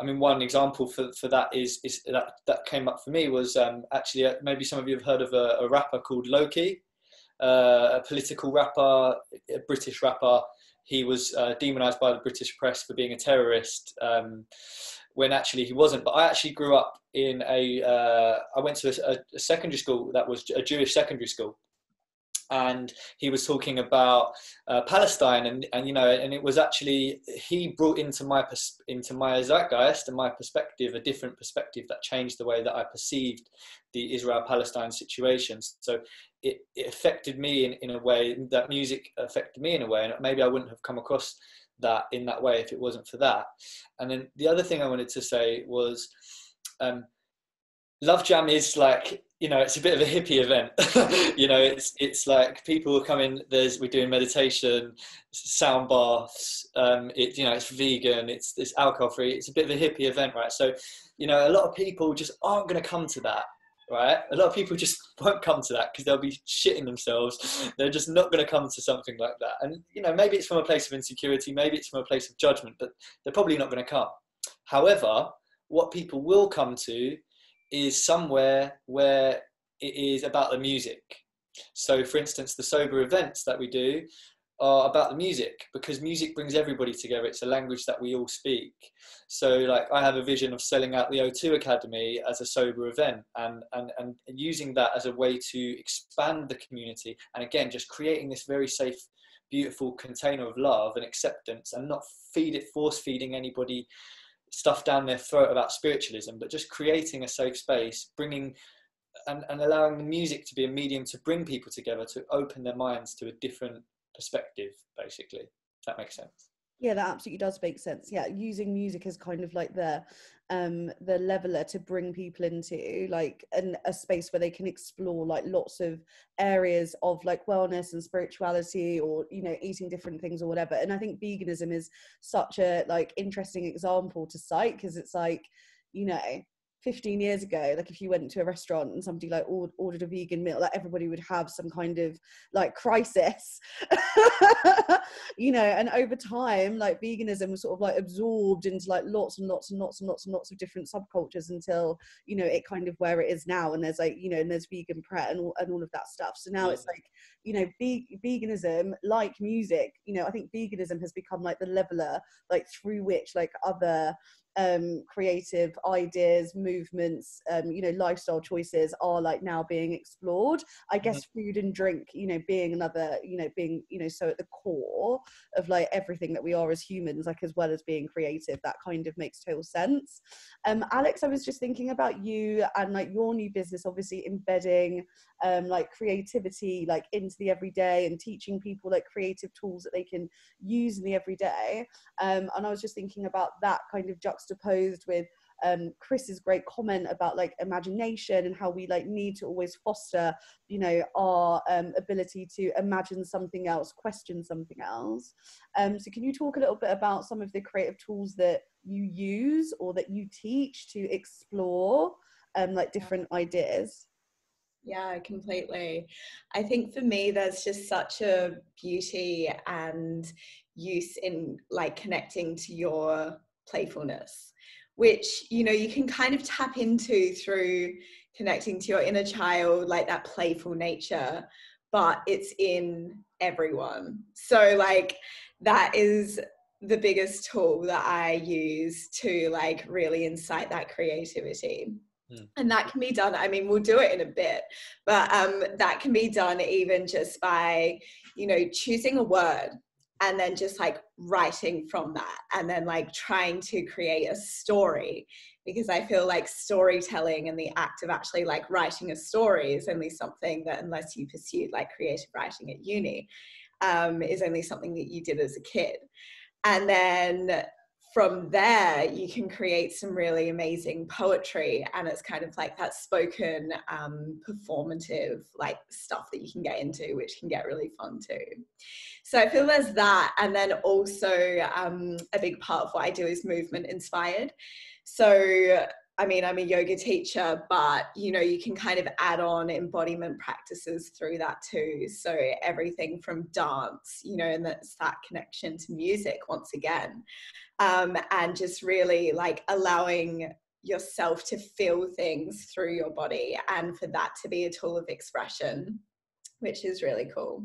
Speaker 3: I mean, one example for, for that is, is that, that came up for me was um, actually uh, maybe some of you have heard of a, a rapper called Lowkey, uh, a political rapper, a British rapper. He was uh, demonized by the British press for being a terrorist um, when actually he wasn't. But I actually grew up in a. Uh, I went to a, a secondary school that was a Jewish secondary school and he was talking about uh, Palestine, and, and you know, and it was actually he brought into my pers- into my zeitgeist and my perspective a different perspective that changed the way that I perceived the Israel-Palestine situation. So it, it affected me in, in a way that music affected me in a way, and maybe I wouldn't have come across that in that way if it wasn't for that. And then the other thing I wanted to say was. Um, Lovejam is like you know it's a bit of a hippie event. You know it's it's like people will come in there's we're doing meditation sound baths um it you know it's vegan it's it's alcohol free it's a bit of a hippie event right? So you know a lot of people just aren't going to come to that right? A lot of people just won't come to that because they'll be shitting themselves. They're just not going to come to something like that. And you know maybe it's from a place of insecurity maybe it's from a place of judgment but they're probably not going to come. However what people will come to is somewhere where it is about the music. So, for instance, the sober events that we do, are about the music because music brings everybody together. It's a language that we all speak. So, like, I have a vision of selling out the O2 Academy as a sober event and, and, and using that as a way to expand the community. And again, just creating this very safe, beautiful container of love and acceptance and not feed it, force feeding anybody stuff down their throat about spiritualism, but just creating a safe space, bringing and, and allowing the music to be a medium to bring people together, to open their minds to a different perspective, basically. If that makes sense.
Speaker 1: Yeah, that absolutely does make sense. Yeah, using music as kind of like the um the leveler to bring people into like an, a space where they can explore like lots of areas of like wellness and spirituality or you know eating different things or whatever. And i think veganism is such a like interesting example to cite because it's like you know 15 years ago like if you went to a restaurant and somebody like ordered a vegan meal like everybody would have some kind of like crisis. You know and over time like veganism was sort of like absorbed into like lots and lots and lots and lots and lots of different subcultures until you know it kind of where it is now and there's like you know and there's vegan pret and all, and all of that stuff. So now it's mm. like you know ve- veganism like music you know i think veganism has become like the leveler like through which like other um, creative ideas, movements, um, you know, lifestyle choices are like now being explored. I mm-hmm. guess food and drink, you know, being another, you know, being, you know, so at the core of like everything that we are as humans, like as well as being creative, that kind of makes total sense. Um, Alex, I was just thinking about you and like your new business, obviously embedding um, like creativity like into the everyday and teaching people like creative tools that they can use in the everyday. Um, and I was just thinking about that kind of juxtaposed with um, Chris's great comment about like imagination and how we like need to always foster, you know, our um, ability to imagine something else, question something else. Um, so can you talk a little bit about some of the creative tools that you use or that you teach to explore um, like different ideas?
Speaker 6: Yeah, completely. I think for me, there's just such a beauty and use in like connecting to your playfulness, which, you know, you can kind of tap into through connecting to your inner child, like that playful nature, but it's in everyone. So, like, that is the biggest tool that I use to like really incite that creativity. Mm. And that can be done. I mean, we'll do it in a bit, but um, that can be done even just by, you know, choosing a word and then just like writing from that and then like trying to create a story because I feel like storytelling and the act of actually like writing a story is only something that, unless you pursued like creative writing at uni, um, is only something that you did as a kid. And then from there you can create some really amazing poetry and it's kind of like that spoken um, performative like stuff that you can get into which can get really fun too. So i feel there's that and then also um, a big part of what i do is movement inspired. So I mean, I'm a yoga teacher, but you know, you can kind of add on embodiment practices through that too. So everything from dance, you know, and that's that connection to music once again um, and just really like allowing yourself to feel things through your body and for that to be a tool of expression, which is really cool.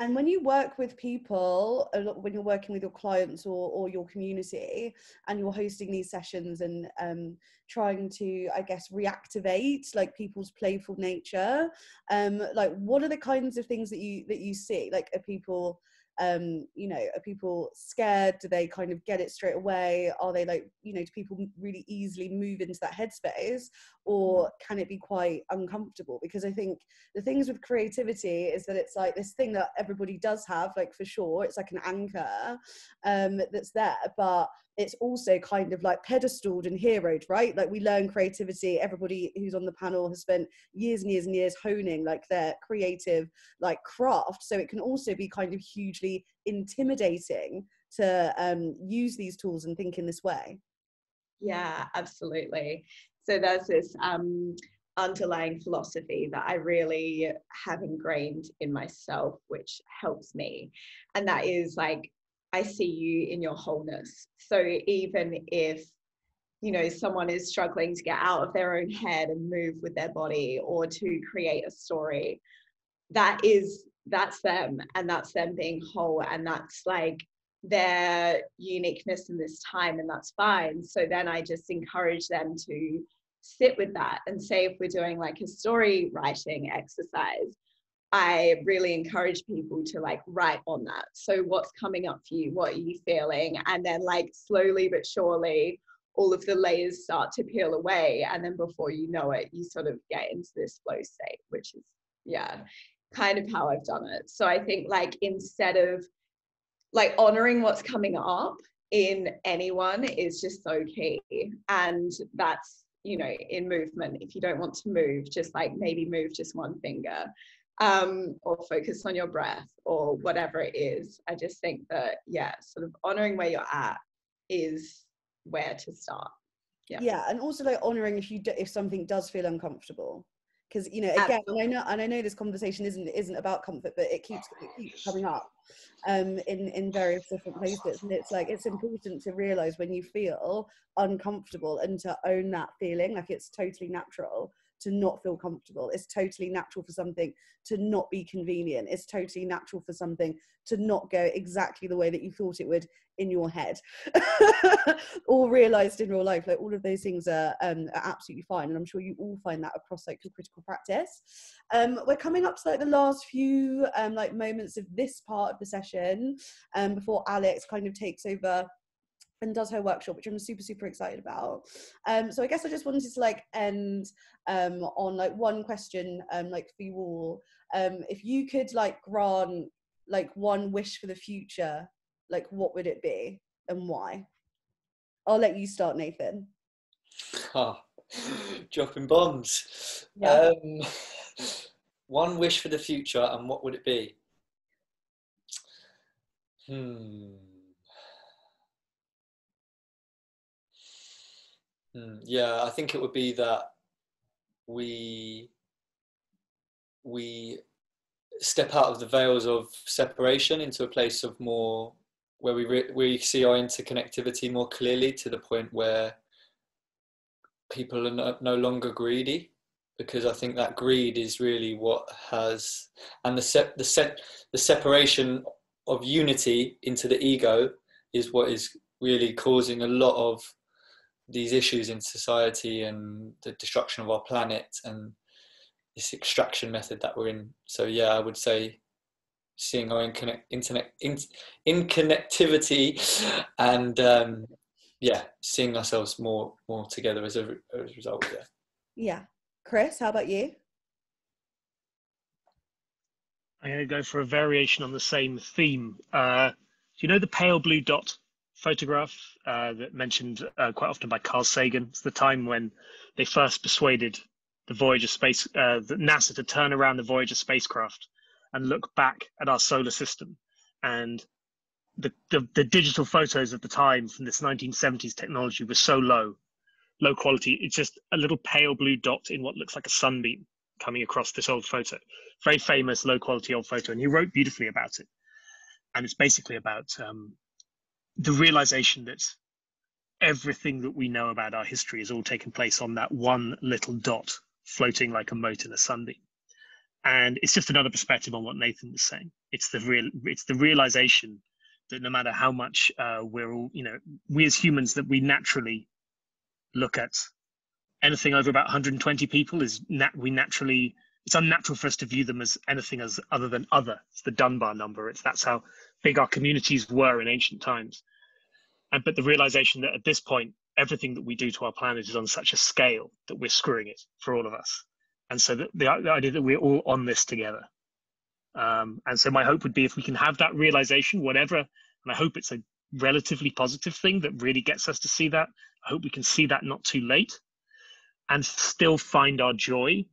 Speaker 1: And when you work with people, when you're working with your clients or, or your community, and you're hosting these sessions and um, trying to, I guess, reactivate like people's playful nature, um, like what are the kinds of things that you that you see? Like, are people um you know are people scared? Do they kind of get it straight away? Are they like you know do people really easily move into that headspace? Or can it be quite uncomfortable? Because i think the things with creativity is that it's like this thing that everybody does have like for sure it's like an anchor um that's there. But it's also kind of like pedestaled and heroed, right? Like we learn creativity. Everybody who's on the panel has spent years and years and years honing like their creative like craft. So it can also be kind of hugely intimidating to um, use these tools and think in this way.
Speaker 6: Yeah, absolutely. So there's this um, underlying philosophy that I really have ingrained in myself, which helps me. And that is like I see you in your wholeness. So even if you know someone is struggling to get out of their own head and move with their body or to create a story that is that's them and that's them being whole and that's like their uniqueness in this time and that's fine so then i just encourage them to sit with that and say if we're doing like a story writing exercise i really encourage people to like write on that. So what's coming up for you? What are you feeling? And then like slowly but surely all of the layers start to peel away. And then before you know it you sort of get into this flow state which is yeah kind of how i've done it. So i think like instead of like honoring what's coming up in anyone is just so key. And that's you know in movement. If you don't want to move just like maybe move just one finger um, or focus on your breath or whatever it is. I just think that yeah sort of honoring where you're at is where to start.
Speaker 1: Yeah. Yeah and also like honoring if you do, if something does feel uncomfortable. Because you know again and I know and I know this conversation isn't isn't about comfort but it keeps it keeps coming up um in in various different places. And it's like it's important to realize when you feel uncomfortable and to own that feeling like it's totally natural to not feel comfortable. It's totally natural for something to not be convenient. It's totally natural for something to not go exactly the way that you thought it would in your head or realized in real life. Like all of those things are, um, are absolutely fine. And I'm sure you all find that across like your critical practice. Um, we're coming up to like the last few um, like moments of this part of the session um, before Alex kind of takes over and does her workshop, which I'm super super excited about. Um, so I guess I just wanted to like end um, on like one question, um, like for you all. Um, if you could like grant like one wish for the future, like what would it be and why? I'll let you start, Nathan.
Speaker 3: Oh, dropping bombs. Yeah. Um, one wish for the future, and what would it be? Hmm. Mm, yeah, I think it would be that we we step out of the veils of separation into a place of more where we re- we see our interconnectivity more clearly to the point where people are no, no longer greedy because I think that greed is really what has and the set the set the separation of unity into the ego is what is really causing a lot of these issues in society and the destruction of our planet and this extraction method that we're in. So yeah, I would say seeing our in internet in, in connectivity and um, yeah, seeing ourselves more more together as a, as a result. Yeah.
Speaker 1: Yeah, Chris, how about you?
Speaker 4: I'm going to go for a variation on the same theme. Uh, do you know the pale blue dot photograph uh, that mentioned uh, quite often by Carl Sagan. It's the time when they first persuaded the Voyager space, uh, the NASA to turn around the Voyager spacecraft and look back at our solar system. And the, the, the digital photos of the time from this 1970s technology were so low, low quality. It's just a little pale blue dot in what looks like a sunbeam coming across this old photo. Very famous, low quality old photo. And he wrote beautifully about it. And it's basically about um, the realization that everything that we know about our history has all taken place on that one little dot floating like a mote in a sunbeam. And it's just another perspective on what nathan was saying. It's the real it's the realization that no matter how much uh, we're all you know we as humans that we naturally look at anything over about 120 people is nat- we naturally it's unnatural for us to view them as anything as other than other it's the dunbar number it's that's how big our communities were in ancient times. And but the realization that at this point, everything that we do to our planet is on such a scale that we're screwing it for all of us. And so the, the, the idea that we're all on this together. Um, and so my hope would be if we can have that realization, whatever, and I hope it's a relatively positive thing that really gets us to see that. I hope we can see that not too late and still find our joy,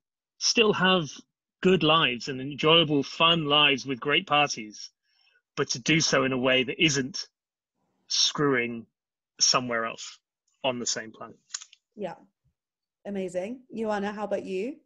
Speaker 4: still have good lives and enjoyable, fun lives with great parties but to do so in a way that isn't screwing somewhere else on the same planet.
Speaker 1: Yeah. Amazing. Joanna, how about you?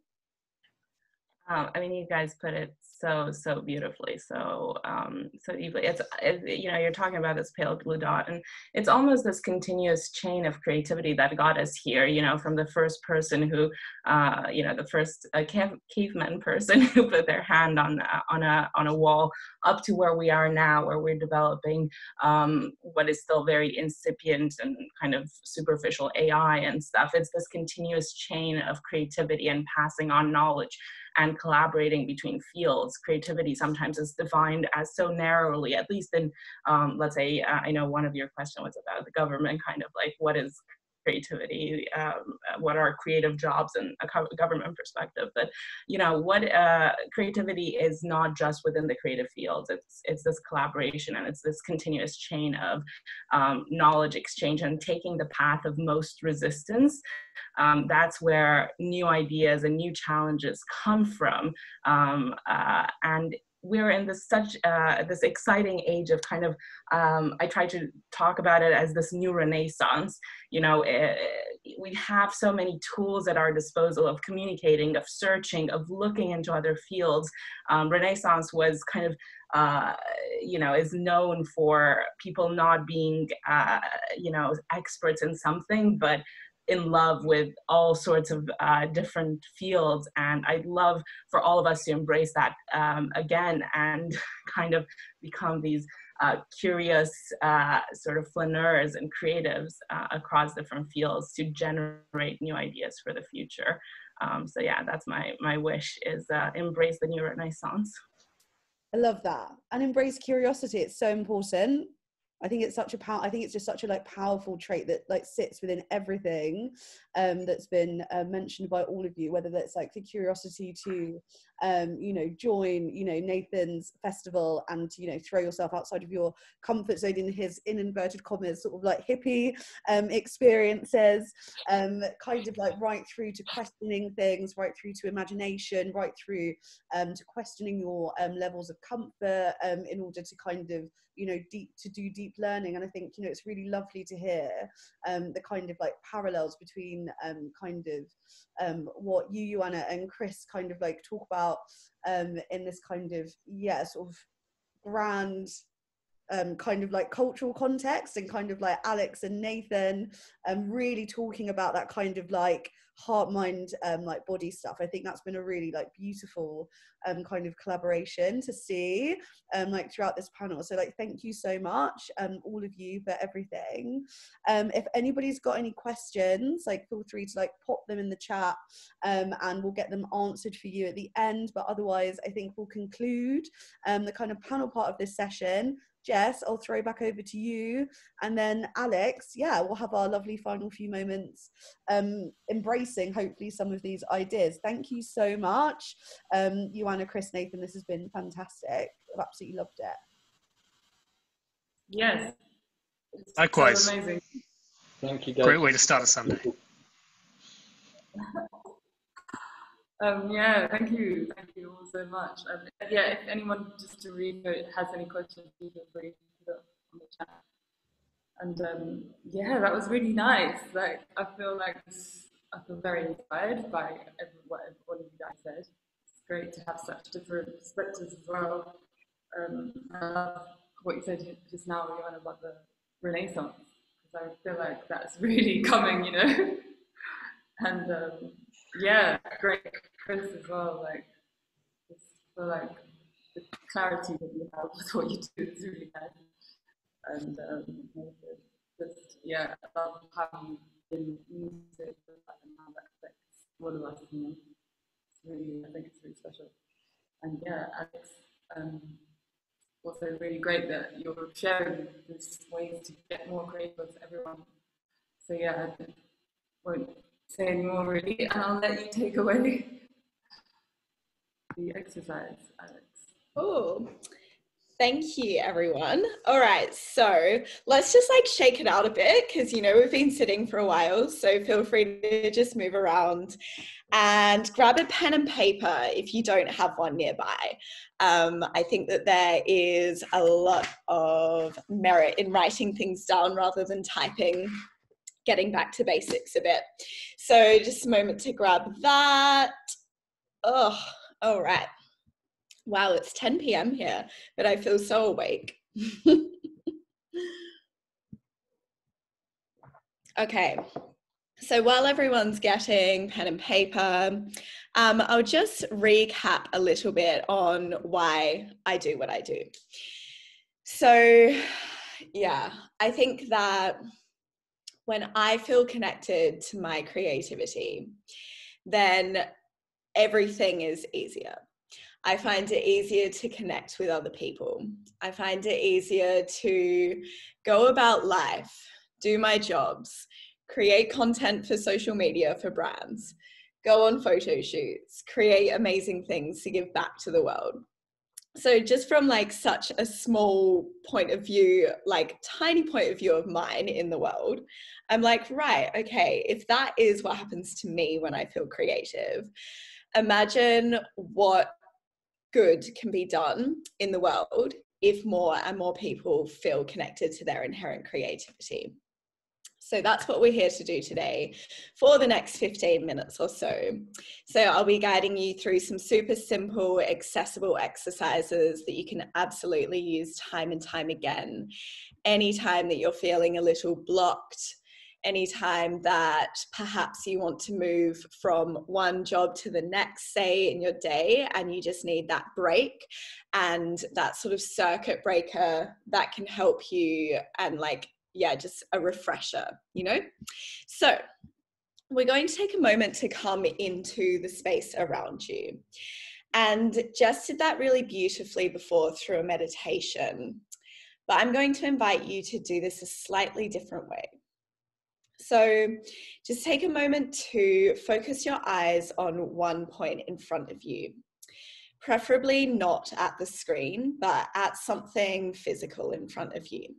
Speaker 5: Um, I mean, you guys put it so so beautifully, so um, so deeply. It's, it's you know you're talking about this pale blue dot, and it's almost this continuous chain of creativity that got us here. You know, from the first person who, uh, you know, the first uh, caveman person who put their hand on uh, on a on a wall, up to where we are now, where we're developing um, what is still very incipient and kind of superficial AI and stuff. It's this continuous chain of creativity and passing on knowledge and collaborating between fields. Creativity sometimes is defined as so narrowly, at least in, um, let's say, uh, I know one of your question was about the government, kind of like what is creativity, um, what are creative jobs and a government perspective. But you know, what uh, creativity is not just within the creative fields. It's it's this collaboration and it's this continuous chain of um, knowledge exchange and taking the path of most resistance. Um, that's where new ideas and new challenges come from. Um, uh, and we're in this such uh, this exciting age of kind of um, I try to talk about it as this new renaissance. You know, it, eh, we have so many tools at our disposal of communicating, of searching, of looking into other fields. Um, renaissance was kind of uh, you know is known for people not being uh, you know experts in something, but in love with all sorts of uh, different fields. And I'd love for all of us to embrace that um, again and kind of become these uh, curious uh, sort of flaneurs and creatives uh, across different fields to generate new ideas for the future. Um, so yeah, that's my, my wish is uh, embrace the new renaissance.
Speaker 1: I love that. And embrace curiosity. It's so important. I think it's such a power. I think it's just such a like powerful trait that like sits within everything um, that's been uh, mentioned by all of you. Whether that's like the curiosity to, um, you know, join, you know, Nathan's festival and you know throw yourself outside of your comfort zone in his in inverted commas sort of like hippie um, experiences, um, kind of like right through to questioning things, right through to imagination, right through um, to questioning your um, levels of comfort um, in order to kind of you know deep to do deep learning. And i think you know it's really lovely to hear the kind of like parallels between kind of what you Joanna and Chris kind of like talk about um, in this kind of yeah sort of grand um, kind of like cultural context and kind of like Alex and Nathan um, really talking about that kind of like heart mind um, like body stuff. I think that's been a really like beautiful um, kind of collaboration to see um, like throughout this panel. So like thank you so much um, all of you for everything. Um, if anybody's got any questions like feel free to like pop them in the chat um, and we'll get them answered for you at the end. But otherwise i think we'll conclude um, the kind of panel part of this session Jess, I'll throw back over to you. And then Alex, yeah, we'll have our lovely final few moments um, embracing hopefully some of these ideas. Thank you so much. Um, Joanna, Chris, Nathan, this has been fantastic. I've absolutely loved it.
Speaker 2: Yes.
Speaker 4: Likewise.
Speaker 3: So amazing. Thank you, guys.
Speaker 4: Great way to start a Sunday.
Speaker 2: Um, yeah, thank you. Thank you all so much. Yeah, if anyone, just to read, has any questions, feel free to put up on the chat. And um, yeah, that was really nice. Like, I feel like I feel very inspired by every, what all of you guys said. It's great to have such different perspectives as well. Um, I love what you said just now, Joanna, about the Renaissance, because I feel like that's really coming, you know. and um, yeah, great Chris as well. Like, just for like the clarity that you have with what you do is really nice. And um, just yeah, I love how in music and how that affects all of us. You know, it's really, I think it's really special. And yeah, Alex, um, also really great that you're sharing these ways to get more creative with everyone. So yeah, I won't say anymore really, and I'll let you take away the exercise, Alex.
Speaker 6: Oh, thank you, everyone. All right, so let's just like shake it out a bit because you know we've been sitting for a while, so feel free to just move around and grab a pen and paper if you don't have one nearby. Um, I think that there is a lot of merit in writing things down rather than typing getting back to basics a bit. So just a moment to grab that. Oh, All right. Wow, it's 10 p.m. here, but I feel so awake. okay, so while everyone's getting pen and paper, um, I'll just recap a little bit on why I do what I do. So, yeah, I think that when I feel connected to my creativity, then everything is easier. I find it easier to connect with other people. I find it easier to go about life, do my jobs, create content for social media for brands, go on photo shoots, create amazing things to give back to the world. So just from like such a small point of view, like tiny point of view of mine in the world, I'm like, right, okay, if that is what happens to me when I feel creative, imagine what good can be done in the world if more and more people feel connected to their inherent creativity. So that's what we're here to do today for the next 15 minutes or so. So I'll be guiding you through some super simple, accessible exercises that you can absolutely use time and time again. Anytime that you're feeling a little blocked, anytime that perhaps you want to move from one job to the next, say in your day, and you just need that break and that sort of circuit breaker that can help you and like yeah, just a refresher, you know? So we're going to take a moment to come into the space around you. And Jess did that really beautifully before through a meditation. But I'm going to invite you to do this a slightly different way. So just take a moment to focus your eyes on one point in front of you, preferably not at the screen, but at something physical in front of you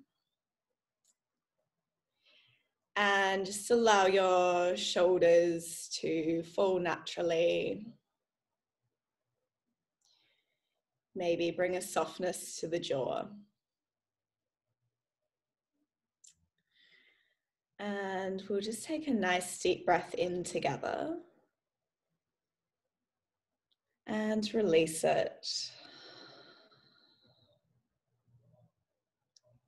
Speaker 6: and just allow your shoulders to fall naturally. Maybe bring a softness to the jaw. And we'll just take a nice deep breath in together and release it.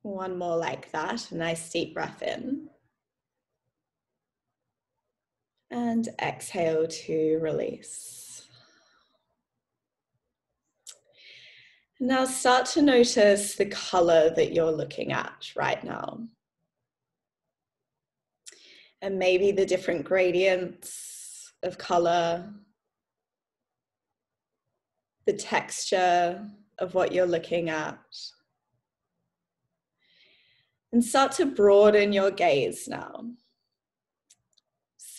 Speaker 6: One more like that, a nice deep breath in and exhale to release. Now start to notice the color that you're looking at right now. And maybe the different gradients of color, the texture of what you're looking at. And start to broaden your gaze now.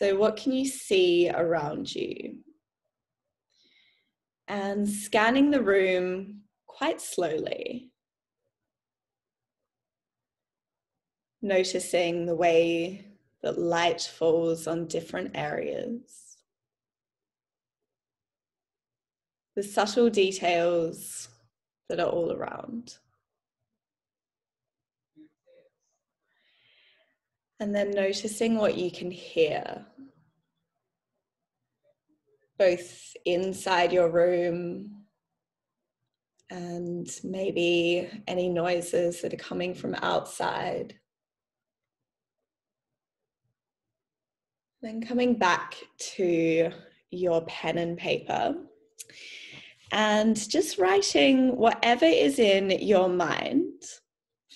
Speaker 6: So, what can you see around you? And scanning the room quite slowly. Noticing the way that light falls on different areas. The subtle details that are all around. And then noticing what you can hear, both inside your room and maybe any noises that are coming from outside. Then coming back to your pen and paper and just writing whatever is in your mind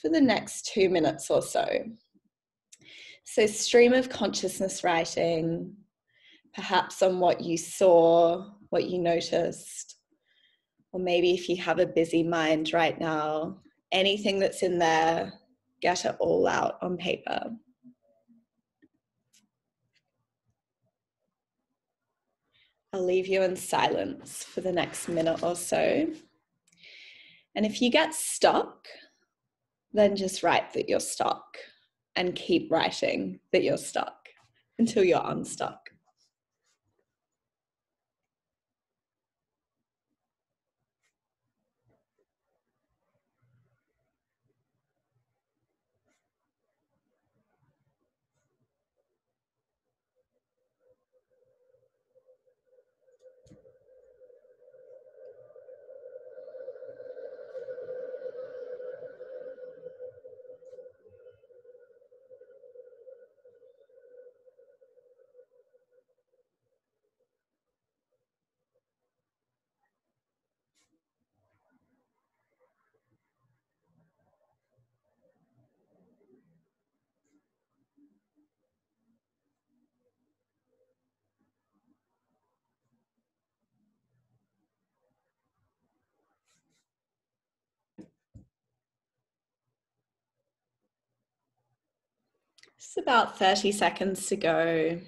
Speaker 6: for the next two minutes or so. So, stream of consciousness writing, perhaps on what you saw, what you noticed, or maybe if you have a busy mind right now, anything that's in there, get it all out on paper. I'll leave you in silence for the next minute or so. And if you get stuck, then just write that you're stuck and keep writing that you're stuck until you're unstuck. Just about 30 seconds to go.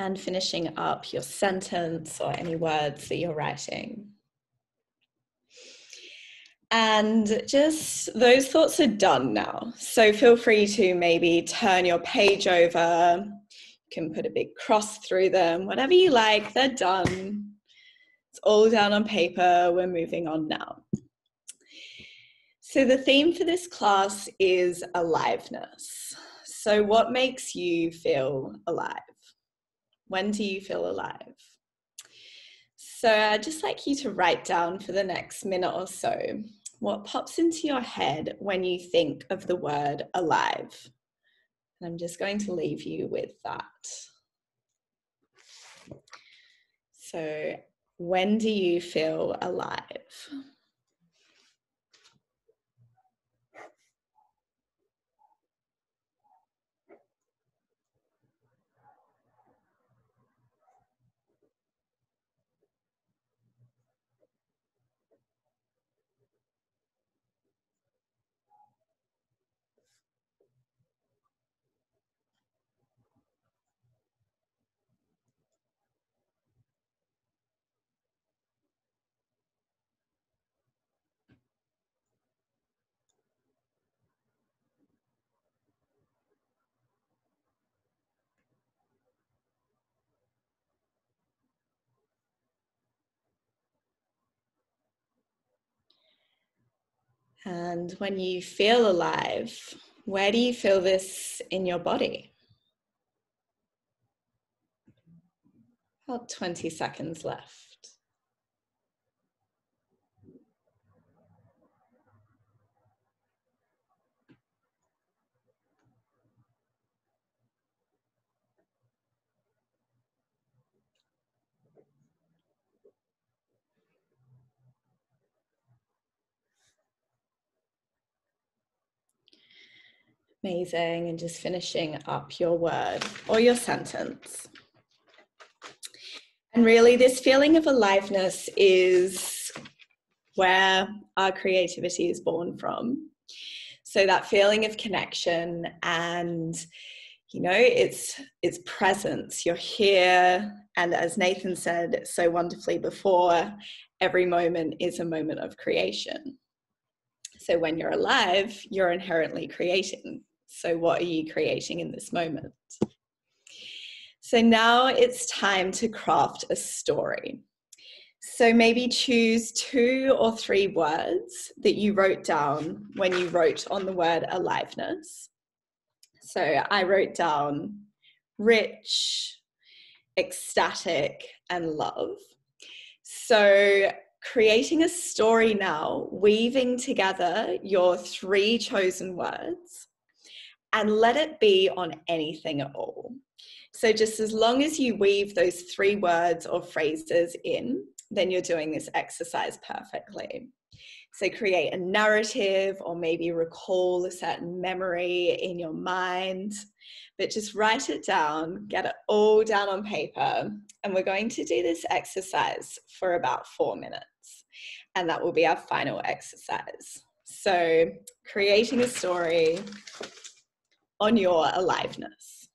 Speaker 6: And finishing up your sentence or any words that you're writing. And just those thoughts are done now. So feel free to maybe turn your page over. You can put a big cross through them, whatever you like, they're done. It's all down on paper. We're moving on now. So, the theme for this class is aliveness. So, what makes you feel alive? When do you feel alive? So I'd just like you to write down for the next minute or so what pops into your head when you think of the word alive. And I'm just going to leave you with that. So, when do you feel alive? And when you feel alive, where do you feel this in your body? About 20 seconds left. Amazing. And just finishing up your word or your sentence. And really, this feeling of aliveness is where our creativity is born from. So that feeling of connection and you know it's it's presence you're here and as nathan said so wonderfully before every moment is a moment of creation so when you're alive you're inherently creating so, what are you creating in this moment? So, now it's time to craft a story. So, maybe choose two or three words that you wrote down when you wrote on the word aliveness. So, I wrote down rich, ecstatic, and love. So, creating a story now, weaving together your three chosen words and let it be on anything at all. So, just as long as you weave those three words or phrases in, then you're doing this exercise perfectly. So, create a narrative or maybe recall a certain memory in your mind, but just write it down, get it all down on paper. And we're going to do this exercise for about four minutes. And that will be our final exercise. So, creating a story, on your aliveness.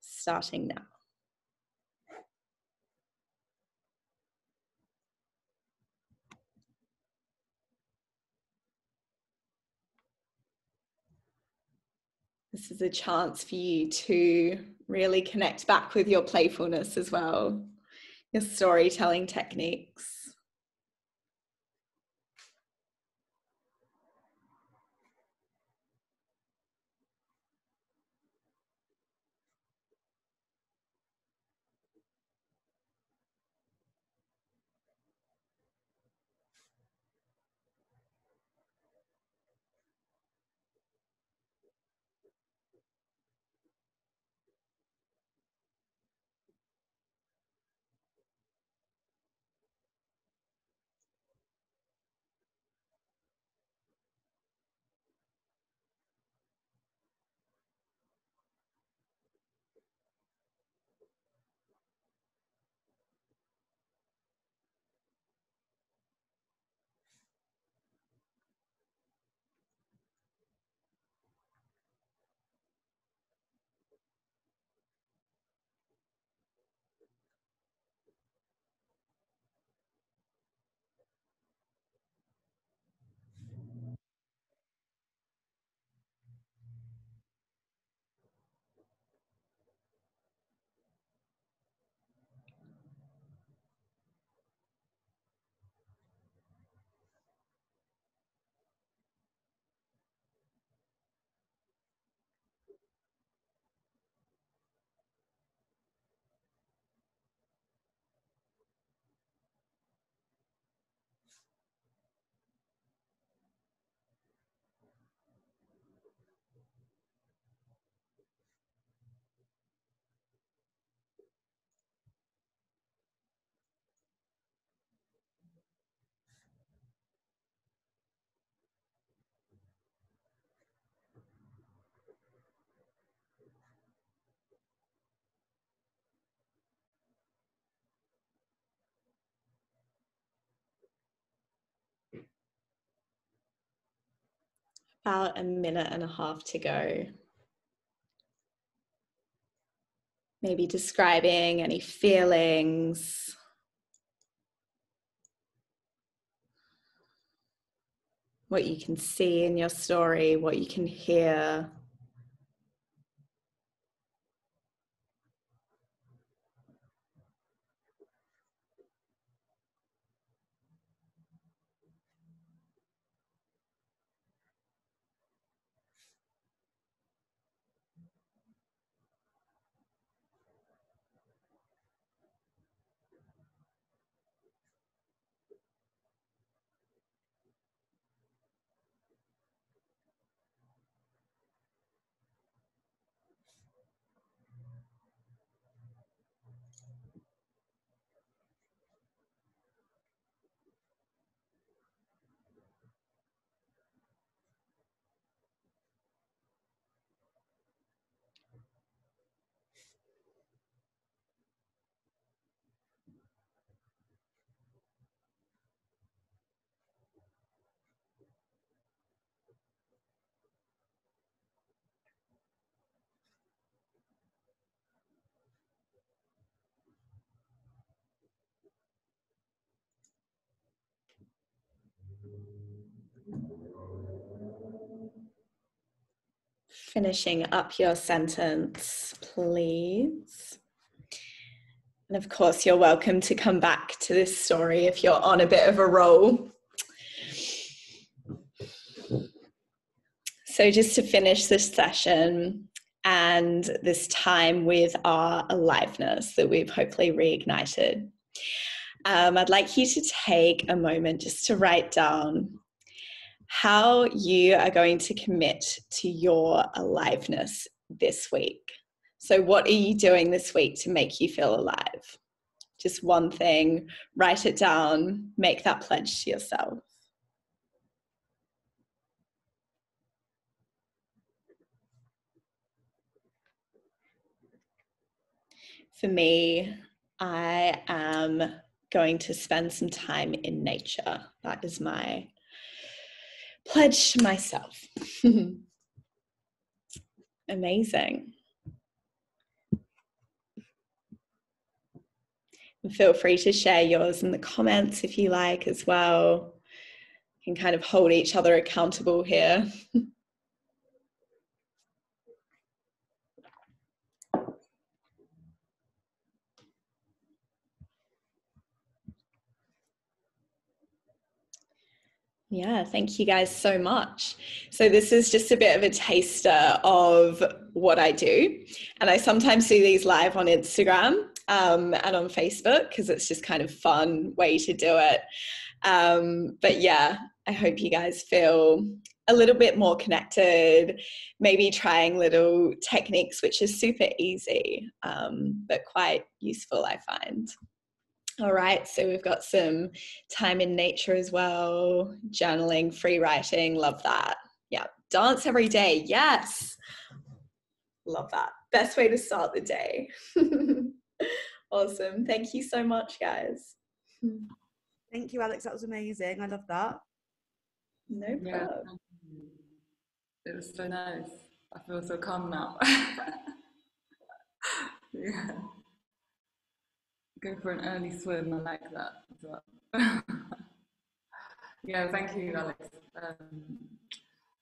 Speaker 6: Starting now. This is a chance for you to really connect back with your playfulness as well, your storytelling techniques. About a minute and a half to go. Maybe describing any feelings. What you can see in your story, what you can hear. Finishing up your sentence, please. And of course, you're welcome to come back to this story if you're on a bit of a roll. So, just to finish this session and this time with our aliveness that we've hopefully reignited, um, I'd like you to take a moment just to write down how you are going to commit to your aliveness this week. So, what are you doing this week to make you feel alive? Just one thing, write it down, make that pledge to yourself. For me, I am going to spend some time in nature. That is my pledge myself. Amazing. feel free to share yours in the comments if you like as well. You can kind of hold each other accountable here. Yeah, thank you guys so much. So, this is just a bit of a taster of what I do. And I sometimes do these live on Instagram um, and on Facebook because it's just kind of fun way to do it. Um, but yeah, I hope you guys feel a little bit more connected, maybe trying little techniques, which is super easy, um, but quite useful, I find. All right, so we've got some time in nature as well, journaling, free writing, love that. Yeah, dance every day, yes. Love that. Best way to start the day. awesome. Thank you so much, guys.
Speaker 1: Thank you, Alex. That was amazing. I love that.
Speaker 6: No problem.
Speaker 2: Yeah. It was so nice. I feel so calm now. yeah go for an early swim. I like that as well. yeah, thank you, Alex. Um,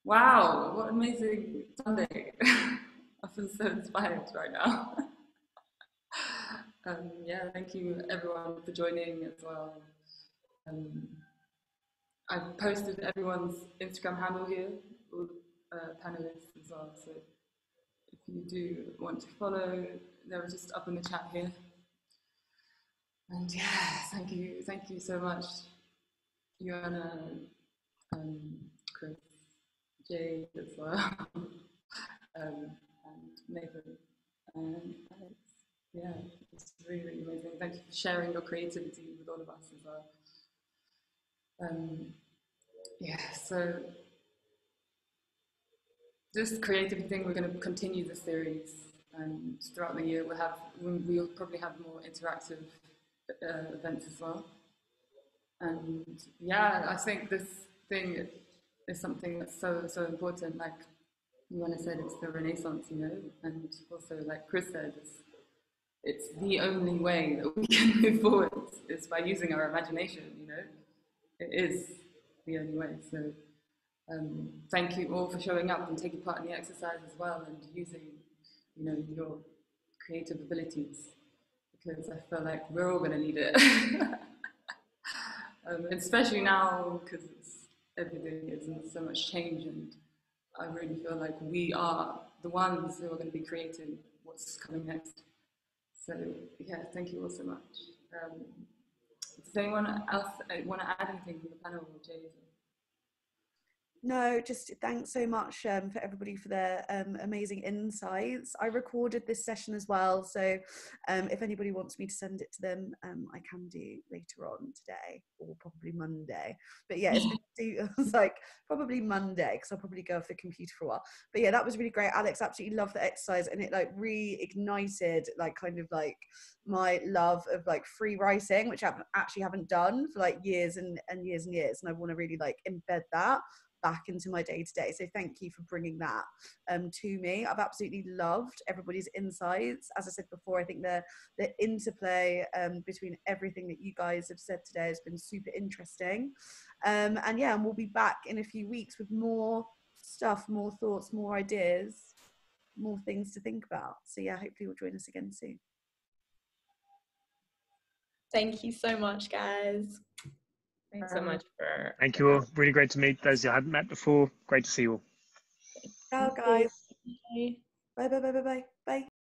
Speaker 2: wow, what amazing Sunday. I feel so inspired right now. um, yeah, thank you everyone for joining as well. Um, I've posted everyone's Instagram handle here, all uh, panelists as well. So if you do want to follow, they're just up in the chat here. And yeah, thank you, thank you so much, Joanna, um, Chris, Jay as well, um, and Nathan, and Alex. Yeah, it's really, really amazing. Thank you for sharing your creativity with all of us as well. Um, yeah, so this creative thing, we're going to continue the series and throughout the year we'll have, we'll probably have more interactive uh, events as well. And yeah, I think this thing is something that's so so important. Like I said, it's the Renaissance, you know, and also like Chris said, it's, it's the only way that we can move forward is by using our imagination. You know, it is the only way. So. Um, thank you all for showing up and taking part in the exercise as well and using you know your creative abilities because I feel like we're all going to need it. Um, especially now because everything is in so much change and I really feel like we are the ones who are going to be creating what's coming next. So yeah thank you all so much. Um, does anyone else uh, want to add anything to the panel Jay?
Speaker 1: No, just thanks so much um, for everybody for their um, amazing insights. I recorded this session as well, so um, if anybody wants me to send it to them, um, I can do later on today or probably Monday. But yeah, it's, been, it's like probably Monday because I'll probably go off the computer for a while. But yeah, that was really great. Alex absolutely loved the exercise, and it like reignited like kind of like my love of like free writing, which I actually haven't done for like years and, and years and years, and I want to really like embed that back into my day to day. So thank you for bringing that um, to me. I've absolutely loved everybody's insights. As I said before, I think the the interplay um, between everything that you guys have said today has been super interesting. Um, and yeah, and we'll be back in a few weeks with more stuff, more thoughts, more ideas, more things to think about. So yeah, hopefully you'll join us again soon.
Speaker 6: Thank you so much, guys.
Speaker 5: Thanks so um, much for.
Speaker 4: Thank you all. Really great to meet those you hadn't met before. Great to see you all.
Speaker 1: Ciao, guys. Bye, bye, bye, bye, bye. Bye.